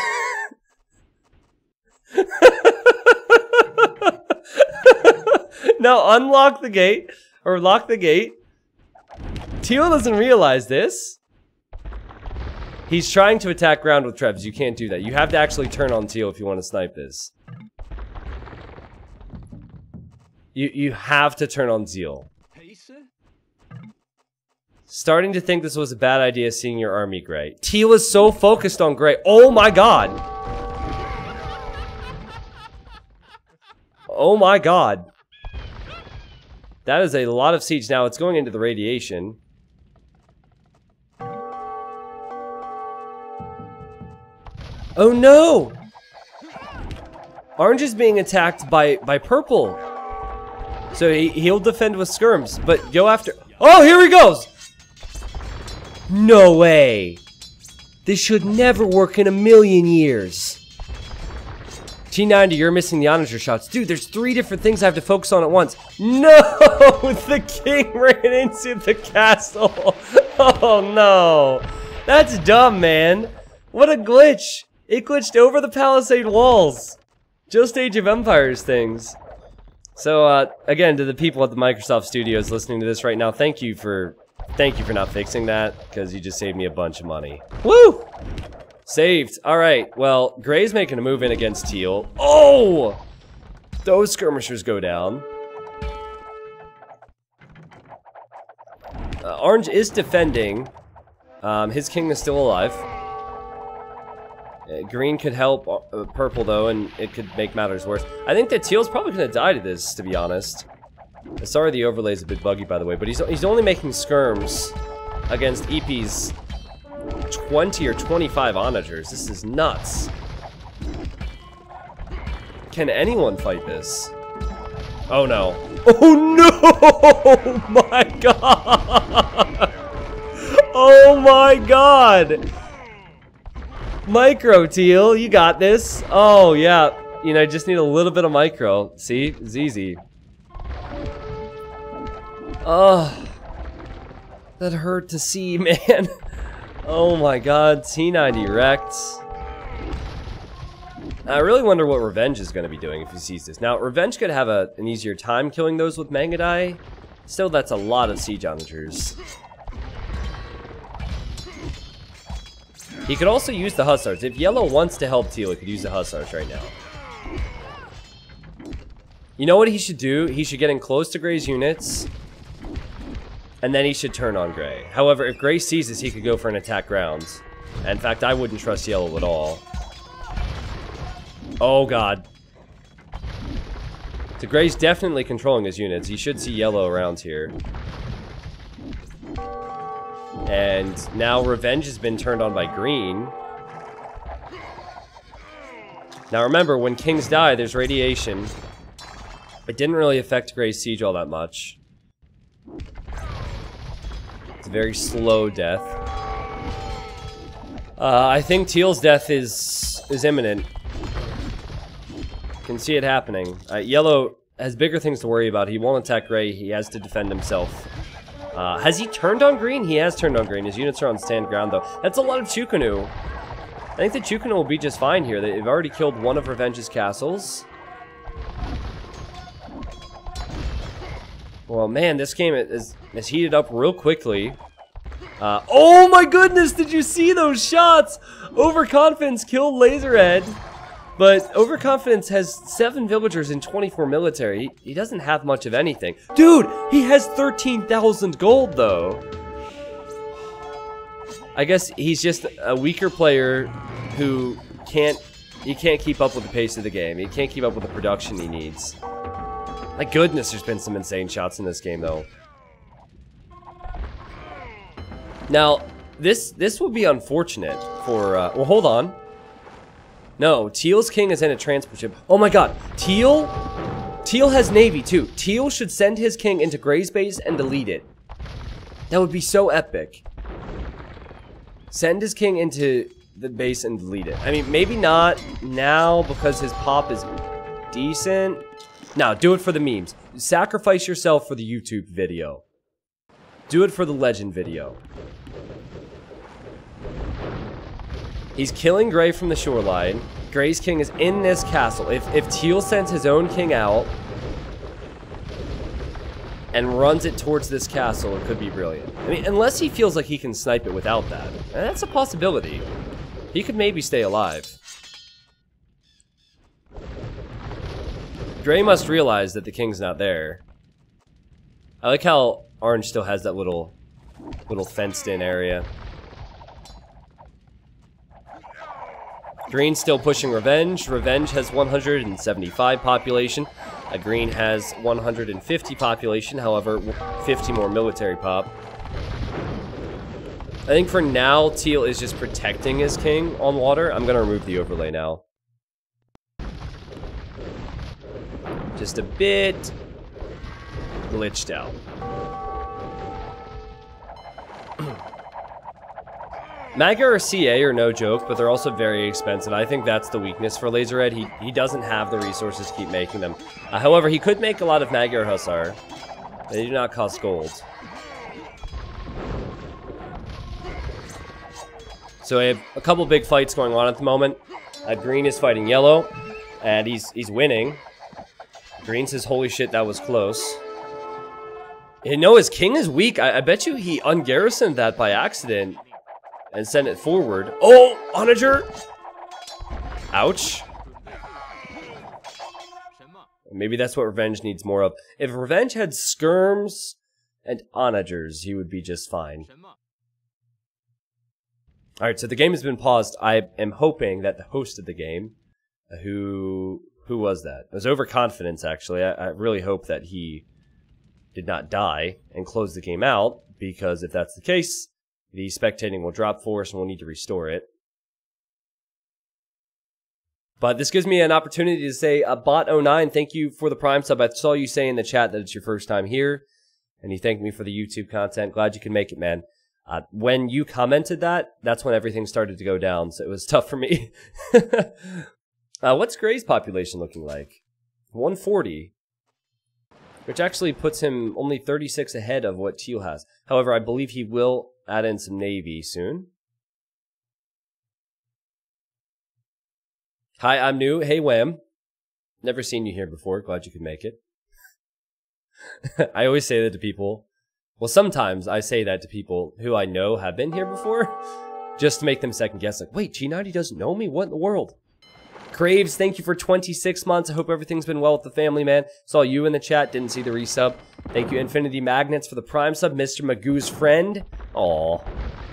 now unlock the gate, or lock the gate. Teal doesn't realize this. He's trying to attack ground with Trebs. You can't do that. You have to actually turn on Teal if you want to snipe this. You you have to turn on Teal. Starting to think this was a bad idea seeing your army, Gray. T was so focused on Gray. Oh my god! Oh my god. That is a lot of siege. Now, it's going into the radiation. Oh no! Orange is being attacked by, by purple. So he, he'll defend with skirms, but go after... Oh, here he goes! No way! This should never work in a million years. T90, you're missing the onager shots. Dude, there's three different things I have to focus on at once. No! The king ran into the castle. Oh, no. That's dumb, man. What a glitch. It glitched over the palisade walls. Just Age of Empires things. So, uh, again, to the people at the Microsoft Studios listening to this right now, thank you for, thank you for not fixing that, because you just saved me a bunch of money. Woo! Saved. All right. Well, Gray's making a move in against Teal. Oh! Those skirmishers go down. Uh, Orange is defending. Um, his king is still alive. Uh, green could help uh, purple though, and it could make matters worse. I think that teal's probably gonna die to this, to be honest. Sorry the overlay's a bit buggy, by the way, but he's, he's only making skirms against EP's 20 or 25 onagers. This is nuts. Can anyone fight this? Oh no. Oh no! Oh my god! Oh my god! Micro Teal, you got this. Oh yeah, you know, just need a little bit of micro. See, it's easy. Oh, that hurt to see, man. Oh my god, T90 wrecked. I really wonder what Revenge is going to be doing if he sees this. Now, Revenge could have a, an easier time killing those with Mangudai. Still, that's a lot of siege onagers. He could also use the Hussars. If Yellow wants to help Teal, he could use the Hussars right now. You know what he should do? He should get in close to Gray's units. And then he should turn on Gray. However, if Gray seizes, he could go for an attack grounds. In fact, I wouldn't trust Yellow at all. Oh, God. So Gray's definitely controlling his units. He should see Yellow around here. And now Revenge has been turned on by Green. Now remember, when kings die, there's radiation. It didn't really affect Gray's siege all that much. It's very slow death. Uh, I think Teal's death is is imminent. Can see it happening. Uh, Yellow has bigger things to worry about. He won't attack Gray. He has to defend himself. Uh, has he turned on green? He has turned on green. His units are on stand ground, though. That's a lot of Chu Ko Nu. I think the Chu Ko Nu will be just fine here. They've already killed one of Revenge's castles. Well, man, this game is, is heated up real quickly. Uh, oh my goodness, did you see those shots? Overconfidence killed Laserhead. But Overconfidence has 7 villagers and 24 military. He, he doesn't have much of anything. Dude, he has 13,000 gold, though. I guess he's just a weaker player who can't... He can't keep up with the pace of the game. He can't keep up with the production he needs. My goodness, there's been some insane shots in this game, though. Now, this this would be unfortunate for... Uh, well, hold on. No, Teal's king is in a transport ship. Oh my god, Teal? Teal has navy too. Teal should send his king into Gray's base and delete it. That would be so epic. Send his king into the base and delete it. I mean, maybe not now because his pop is decent. Now, do it for the memes. Sacrifice yourself for the YouTube video. Do it for the legend video. He's killing Gray from the shoreline. Gray's king is in this castle. If, if Teal sends his own king out and runs it towards this castle, it could be brilliant. I mean, unless he feels like he can snipe it without that. And that's a possibility. He could maybe stay alive. Gray must realize that the king's not there. I like how Orange still has that little, little fenced-in area. Green still pushing Revenge. Revenge has 175 population. A Green has 150 population, however, 50 more military pop. I think for now, Teal is just protecting his king on water. I'm going to remove the overlay now. Just a bit glitched out. Magyar or CA are no joke, but they're also very expensive. I think that's the weakness for Laserhead. He, he doesn't have the resources to keep making them. Uh, however, he could make a lot of Magyar or Hussar. They do not cost gold. So we have a couple big fights going on at the moment. Uh, Green is fighting Yellow, and he's he's winning. Green says, holy shit, that was close. You know, his king is weak. I, I bet you he ungarrisoned that by accident and sent it forward. Oh, Onager! Ouch. Maybe that's what Revenge needs more of. If Revenge had Skirms and Onagers, he would be just fine. All right, so the game has been paused. I am hoping that the host of the game, who who was that? It was overconfidence. Actually, I, I really hope that he did not die and close the game out because if that's the case, the spectating will drop for us and we'll need to restore it. But this gives me an opportunity to say, uh, Bot09, thank you for the Prime sub. I saw you say in the chat that it's your first time here, and you thanked me for the YouTube content. Glad you can make it, man. Uh, when you commented that, that's when everything started to go down, so it was tough for me. uh, what's Gray's population looking like? 140 which actually puts him only 36 ahead of what Teal has. However, I believe he will add in some Navy soon. Hi, I'm new. Hey, Wham. Never seen you here before. Glad you could make it. I always say that to people. Well, sometimes I say that to people who I know have been here before, just to make them second guess. Like, wait, T90 doesn't know me? What in the world? Craves, thank you for 26 months. I hope everything's been well with the family, man. Saw you in the chat, didn't see the resub. Thank you, Infinity Magnets, for the Prime sub. Mr. Magoo's friend. Aw,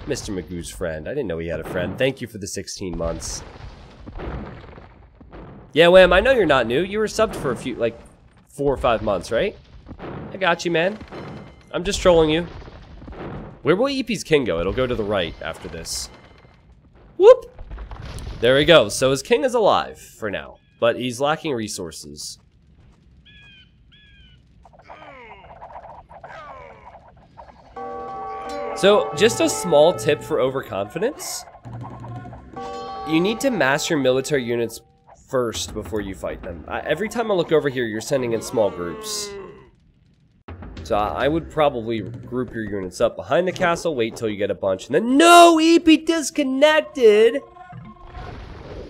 Mr. Magoo's friend. I didn't know he had a friend. Thank you for the 16 months. Yeah, Wham, I know you're not new. You were subbed for a few, like, four or five months, right? I got you, man. I'm just trolling you. Where will EP's king go? It'll go to the right after this. Whoop! There he goes. So his king is alive for now, but he's lacking resources. So, just a small tip for overconfidence. You need to mass your military units first before you fight them. I, every time I look over here, you're sending in small groups. So I would probably group your units up behind the castle, wait till you get a bunch, and then no, EP disconnected!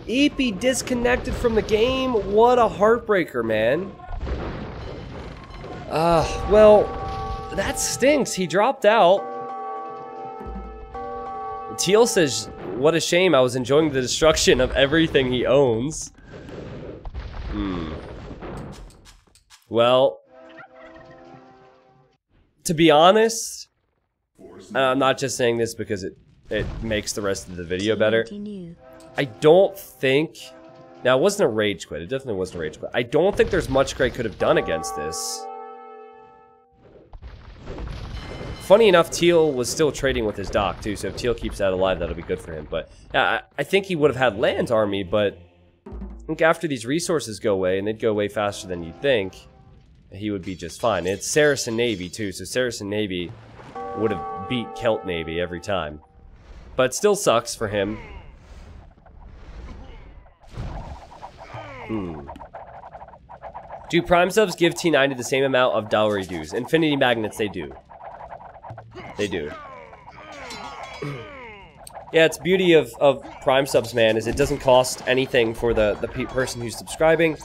EP disconnected from the game. What a heartbreaker, man. Uh, well, that stinks. He dropped out. Teal says, what a shame. I was enjoying the destruction of everything he owns. Hmm. Well, to be honest, I'm not just saying this because it, it makes the rest of the video better. I don't think... Now, it wasn't a rage quit. It definitely wasn't a rage quit. I don't think there's much Gray could have done against this. Funny enough, Teal was still trading with his dock, too, so if Teal keeps that alive, that'll be good for him. But, yeah, I, I think he would have had land army, but... I think after these resources go away, and they'd go away faster than you'd think, he would be just fine. It's Saracen Navy, too, so Saracen Navy would have beat Celt Navy every time. But still sucks for him. Hmm. Do Prime subs give T90 the same amount of dowry dues? Infinity Magnets, they do. They do. yeah, it's beauty of, of Prime subs, man, is it doesn't cost anything for the, the pe person who's subscribing.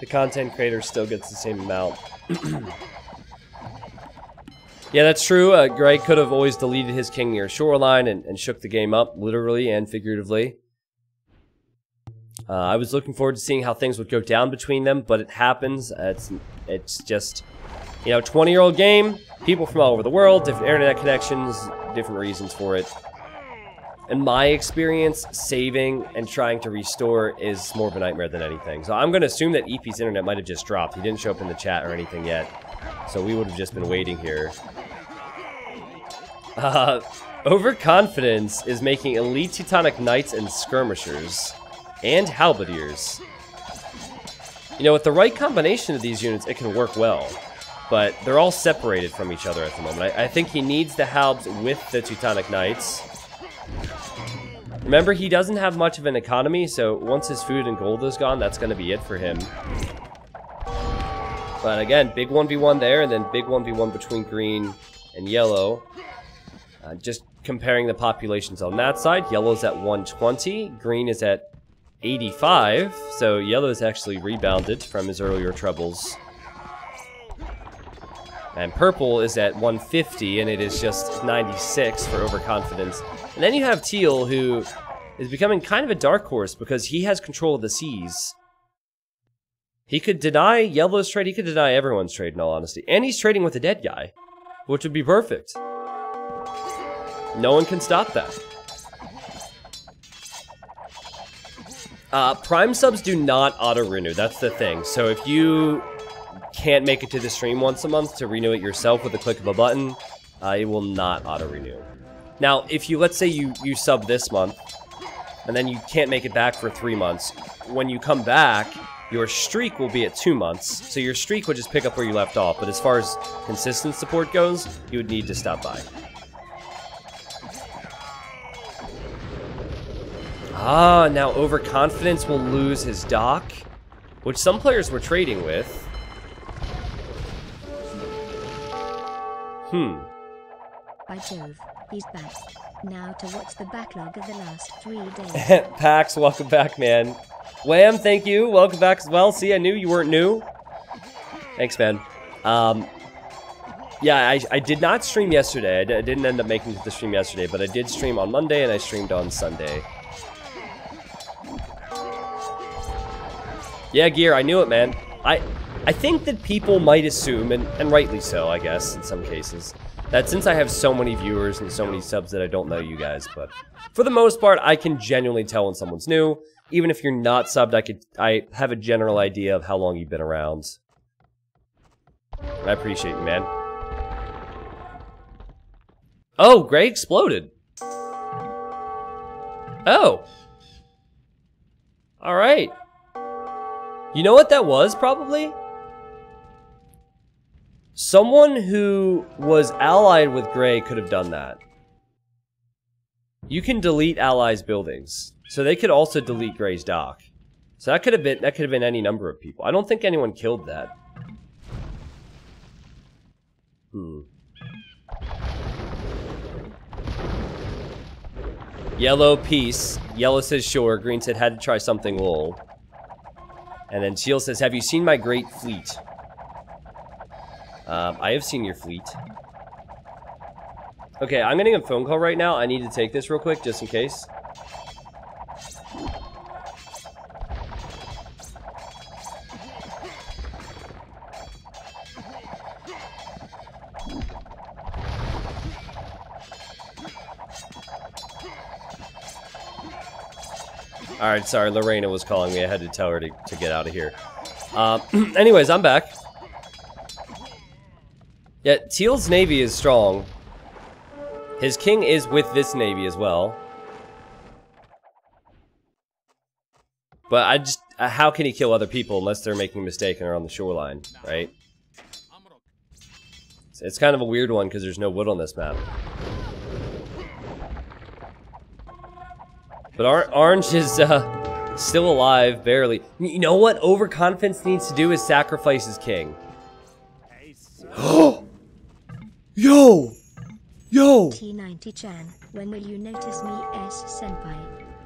The content creator still gets the same amount. yeah, that's true. Uh, Gray could have always deleted his king near shoreline and, and shook the game up, literally and figuratively. Uh, I was looking forward to seeing how things would go down between them, but it happens. Uh, it's it's just, you know, 20-year-old game, people from all over the world, different internet connections, different reasons for it. In my experience, saving and trying to restore is more of a nightmare than anything. So I'm going to assume that EP's internet might have just dropped. He didn't show up in the chat or anything yet. So we would have just been waiting here. Uh, overconfidence is making elite Teutonic Knights and Skirmishers and halberdiers. You know, with the right combination of these units, it can work well. But they're all separated from each other at the moment. I, I think he needs the halbs with the Teutonic Knights. Remember, he doesn't have much of an economy, so once his food and gold is gone, that's going to be it for him. But again, big 1v1 there, and then big 1v1 between green and yellow. Uh, just comparing the populations on that side, yellow's at 120, green is at 85, so Yellow's actually rebounded from his earlier troubles. And Purple is at 150, and it is just 96 for overconfidence. And then you have Teal, who is becoming kind of a dark horse because he has control of the seas. He could deny Yellow's trade, he could deny everyone's trade in all honesty. And he's trading with a dead guy, which would be perfect. No one can stop that. Uh, Prime subs do not auto renew. That's the thing. So if you can't make it to the stream once a month to renew it yourself with a click of a button, uh, it will not auto renew. Now, if you let's say you you sub this month, and then you can't make it back for three months, when you come back, your streak will be at two months. So your streak would just pick up where you left off. But as far as consistent support goes, you would need to stop by. Ah, now overconfidence will lose his dock, which some players were trading with. Hmm. By Jove, he's back. Now to watch the backlog of the last three days. Pax, welcome back, man. Wham, thank you. Welcome back as well. See, I knew you weren't new. Thanks, man. Um, yeah, I, I did not stream yesterday. I d- I didn't end up making the stream yesterday, but I did stream on Monday and I streamed on Sunday. Yeah, Gear, I knew it, man. I I think that people might assume, and, and rightly so, I guess, in some cases, that since I have so many viewers and so many subs that I don't know you guys, but for the most part, I can genuinely tell when someone's new. Even if you're not subbed, I could I have a general idea of how long you've been around. I appreciate you, man. Oh, Gray exploded. Oh. All right. You know what that was, probably? Someone who was allied with Gray could have done that. You can delete allies' buildings. So they could also delete Gray's dock. So that could have been that could have been any number of people. I don't think anyone killed that. Hmm. Yellow peace. Yellow says sure. Green said had to try something lol. And then Teal says, have you seen my great fleet? Um, I have seen your fleet. Okay, I'm getting a phone call right now. I need to take this real quick, just in case. Alright, sorry, Lorena was calling me. I had to tell her to, to get out of here. Um, anyways, I'm back. Yeah, Teal's navy is strong. His king is with this navy as well. But I just, uh, how can he kill other people unless they're making a mistake and are on the shoreline, right? It's kind of a weird one because there's no wood on this map. But Or Orange is uh, still alive, barely. You know what overconfidence needs to do is sacrifice his king. Yo! Yo! T90 Chan, when will you notice me S Senpai?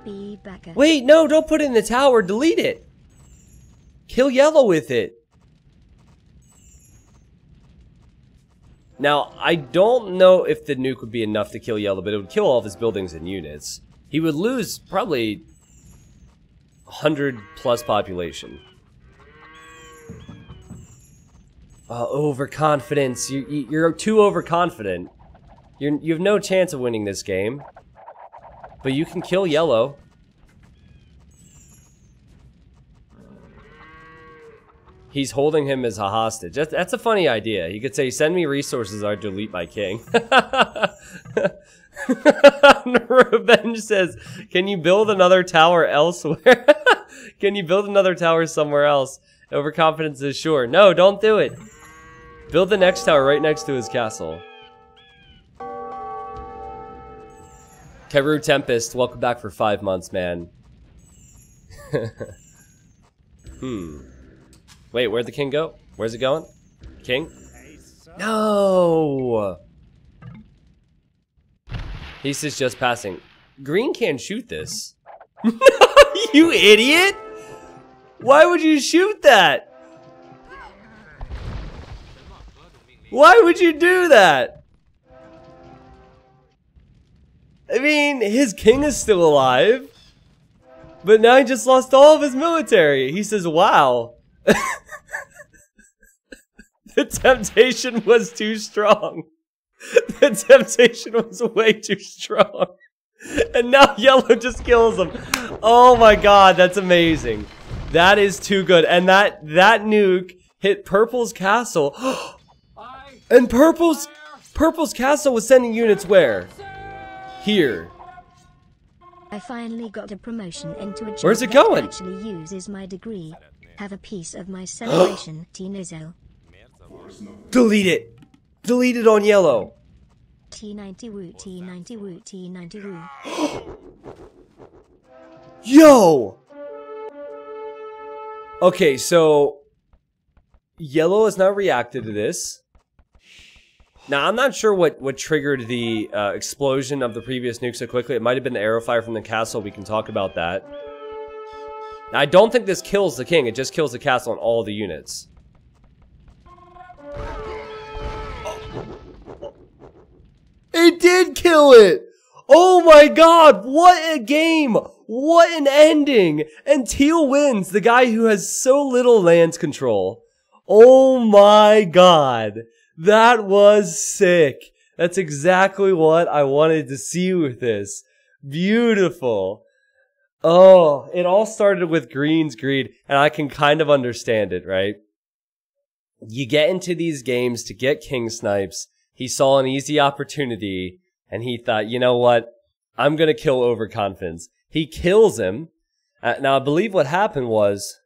B Backer. Wait, no, don't put it in the tower. Delete it. Kill yellow with it. Now, I don't know if the nuke would be enough to kill yellow, but it would kill all of his buildings and units. He would lose probably 100 plus population. Uh, overconfidence. You, you, you're too overconfident. You're, you have no chance of winning this game. But you can kill yellow. He's holding him as a hostage. That's, that's a funny idea. He could say, send me resources or delete my king. Revenge says, can you build another tower elsewhere? can you build another tower somewhere else? Overconfidence is sure. No, don't do it. Build the next tower right next to his castle. Keru Tempest, welcome back for five months, man. hmm. Wait, where'd the king go? Where's it going? King? No! He says just passing. Green can't shoot this. you idiot! Why would you shoot that? Why would you do that? I mean, his king is still alive. But now he just lost all of his military. He says, wow. the temptation was too strong. The temptation was way too strong. and now yellow just kills him. Oh my god, that's amazing. That is too good. And that that nuke hit purple's castle. and purple's purple's castle was sending units where? Here. I finally got a promotion into a job Where's it that going? actually uses my degree. Have a piece of my celebration, Tinozo. Delete it. Delete it on yellow. T90 woo, T90 woo, T90 woo. Yo! Okay, so yellow has not reacted to this. Now, I'm not sure what, what triggered the uh, explosion of the previous nuke so quickly. It might have been the arrow fire from the castle. We can talk about that. Now, I don't think this kills the king. It just kills the castle and all the units. It did kill it! Oh my god, what a game! What an ending! And Teal wins, the guy who has so little land control. Oh my god. That was sick. That's exactly what I wanted to see with this. Beautiful. Oh, it all started with Green's greed, and I can kind of understand it, right? You get into these games to get King Snipes. He saw an easy opportunity, and he thought, you know what? I'm gonna kill Overconfidence. He kills him. Uh, now, I believe what happened was,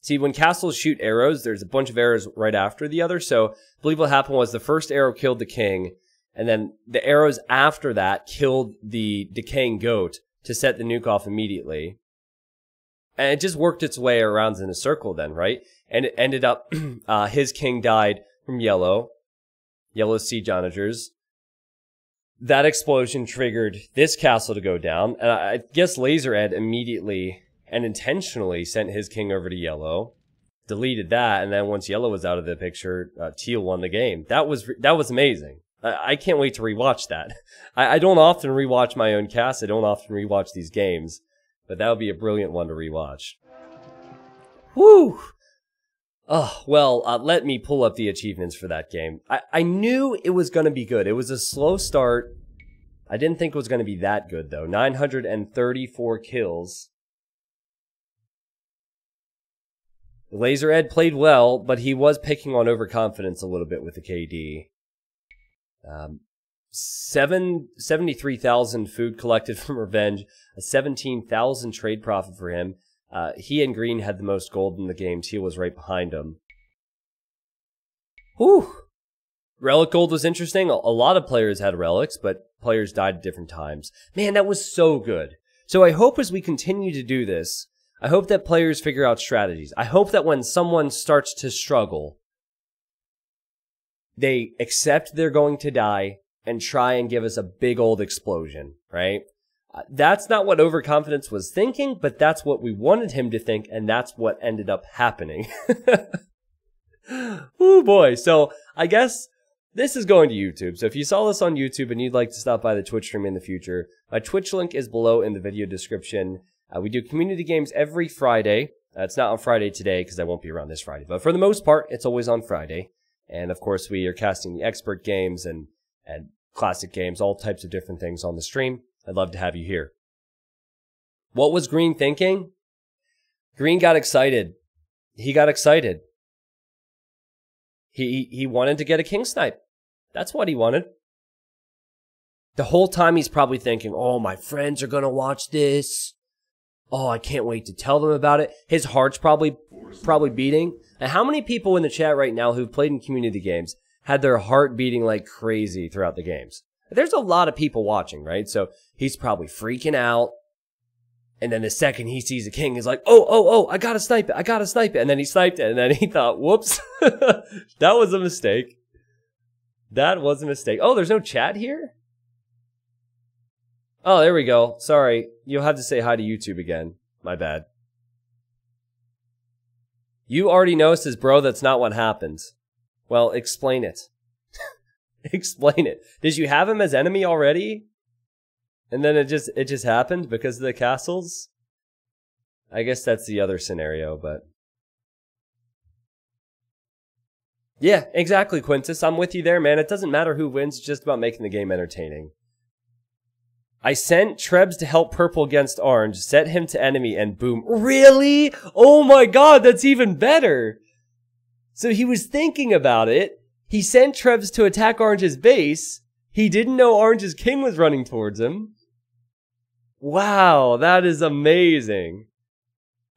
see, when castles shoot arrows, there's a bunch of arrows right after the other. So, I believe what happened was the first arrow killed the king, and then the arrows after that killed the decaying goat to set the nuke off immediately. And it just worked its way around in a circle then, right? And it ended up, uh, his king died from yellow, yellow siege onagers. That explosion triggered this castle to go down, and I guess Laserhead immediately and intentionally sent his king over to yellow, deleted that, and then once yellow was out of the picture, uh, teal won the game. That was that was amazing. I, I can't wait to rewatch that. I, I don't often rewatch my own cast. I don't often rewatch these games, but that would be a brilliant one to rewatch. Woo! Oh, well, uh, let me pull up the achievements for that game. I, I knew it was going to be good. It was a slow start. I didn't think it was going to be that good, though. 934 kills. Laser Ed played well, but he was picking on overconfidence a little bit with the KD. Um, seven, 73,000 food collected from Revenge, a 17,000 trade profit for him. Uh, he and Green had the most gold in the game. Teal was right behind him. Whew. Relic gold was interesting. A, a lot of players had relics, but players died at different times. Man, that was so good. So I hope as we continue to do this, I hope that players figure out strategies. I hope that when someone starts to struggle, they accept they're going to die and try and give us a big old explosion, right? Uh, That's not what overconfidence was thinking, but that's what we wanted him to think, and that's what ended up happening. oh boy. So I guess this is going to YouTube. So if you saw this on YouTube and you'd like to stop by the Twitch stream in the future, my Twitch link is below in the video description. Uh, we do community games every Friday. Uh, it's not on Friday today because I won't be around this Friday, but for the most part, it's always on Friday. And of course, we are casting the expert games and, and classic games, all types of different things on the stream. I'd love to have you here. What was Green thinking? Green got excited. He got excited. He, he wanted to get a king snipe. That's what he wanted. The whole time he's probably thinking, oh, my friends are going to watch this. Oh, I can't wait to tell them about it. His heart's probably, probably beating. And how many people in the chat right now who've played in community games had their heart beating like crazy throughout the games? There's a lot of people watching, right? So he's probably freaking out. And then the second he sees a king, he's like, oh, oh, oh, I gotta snipe it. I gotta snipe it. And then he sniped it. And then he thought, whoops, that was a mistake. That was a mistake. Oh, there's no chat here? Oh, there we go. Sorry. You'll have to say hi to YouTube again. My bad. You already know, says bro, that's not what happens. Well, explain it. explain it. Did you have him as enemy already? And then it just it just happened because of the castles? I guess that's the other scenario, but Yeah, exactly, Quintus. I'm with you there, man. It doesn't matter who wins, it's just about making the game entertaining. I sent Trebs to help purple against orange, set him to enemy, and boom. Really? Oh my god, that's even better. So he was thinking about it. He sent Trebs to attack orange's base. He didn't know orange's king was running towards him. Wow, that is amazing.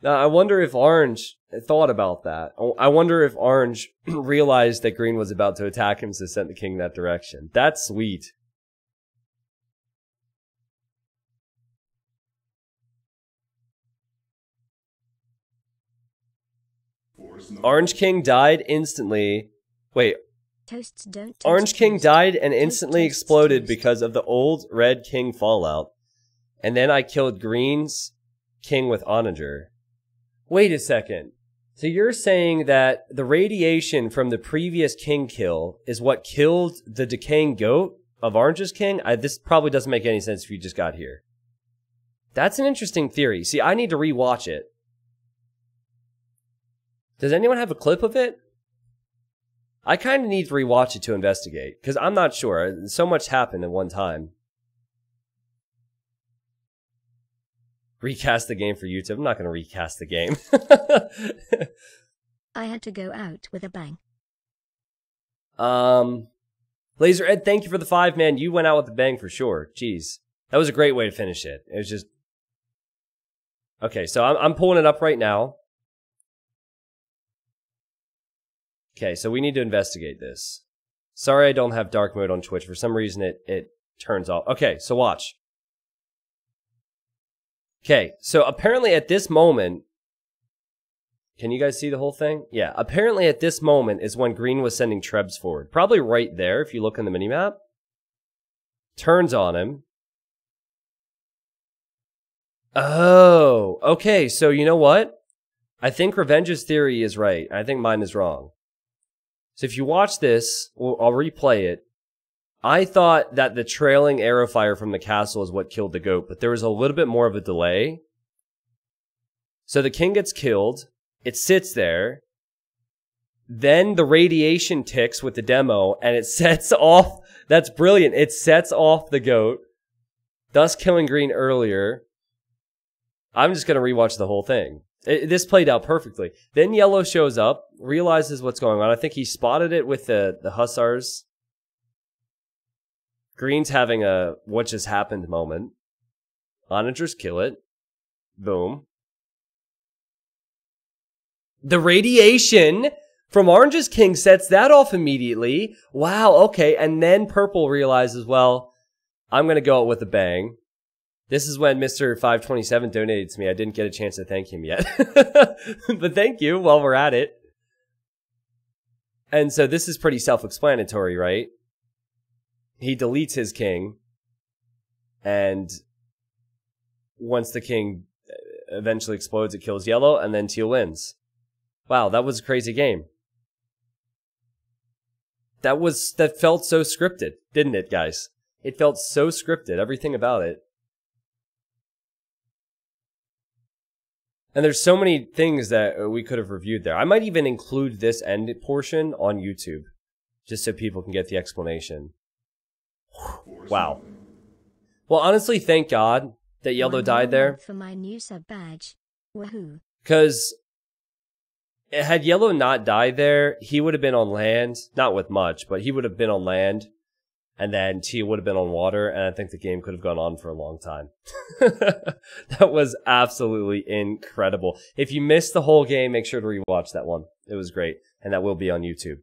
Now, I wonder if Orange thought about that. I wonder if Orange realized that Green was about to attack him, so sent the king that direction. That's sweet. Orange King died instantly. Wait, Toasts don't Orange King toast. died and instantly toast, exploded toast. because of the old Red King fallout. And then I killed Green's King with Onager. Wait a second. So you're saying that the radiation from the previous King kill is what killed the decaying goat of Orange's King? I, this probably doesn't make any sense if you just got here. That's an interesting theory. See, I need to rewatch it. Does anyone have a clip of it? I kind of need to rewatch it to investigate because I'm not sure. So much happened at one time. Recast the game for YouTube. I'm not going to recast the game. I had to go out with a bang. um, Laser Ed, thank you for the five, man. You went out with a bang for sure. Jeez, that was a great way to finish it. It was just okay. So I'm I'm pulling it up right now. Okay, so we need to investigate this. Sorry, I don't have dark mode on Twitch. For some reason, it it turns off. Okay, so watch. Okay, so apparently at this moment, can you guys see the whole thing? Yeah, apparently at this moment is when Green was sending Trebs forward. Probably right there if you look in the minimap. Turns on him. Oh, okay, so you know what? I think Revenge's theory is right. I think mine is wrong. So if you watch this, I'll replay it. I thought that the trailing arrow fire from the castle is what killed the goat, but there was a little bit more of a delay. So the king gets killed. It sits there. Then the radiation ticks with the demo and it sets off. That's brilliant. It sets off the goat, thus killing green earlier. I'm just going to rewatch the whole thing. It, this played out perfectly. Then yellow shows up, realizes what's going on. I think he spotted it with the, the hussars. Green's having a what just happened moment. Onagers kill it. Boom. The radiation from Orange's King sets that off immediately. Wow, okay. And then Purple realizes, well, I'm going to go out with a bang. This is when Mr. 527 donated to me. I didn't get a chance to thank him yet. but thank you while we're at it. And so this is pretty self explanatory, right? He deletes his king. And once the king uh, eventually explodes, it kills yellow, and then teal wins. Wow, that was a crazy game. That was, that felt so scripted, didn't it, guys? It felt so scripted, everything about it. And there's so many things that uh, we could have reviewed there. I might even include this end portion on YouTube, just so people can get the explanation. Wow. Well, honestly, thank God that Yellow One died there, For my new sub badge. Woohoo. because had Yellow not died there, he would have been on land, not with much, but he would have been on land, and then Teal would have been on water, and I think the game could have gone on for a long time. that was absolutely incredible. If you missed the whole game, make sure to rewatch that one. It was great, and that will be on YouTube.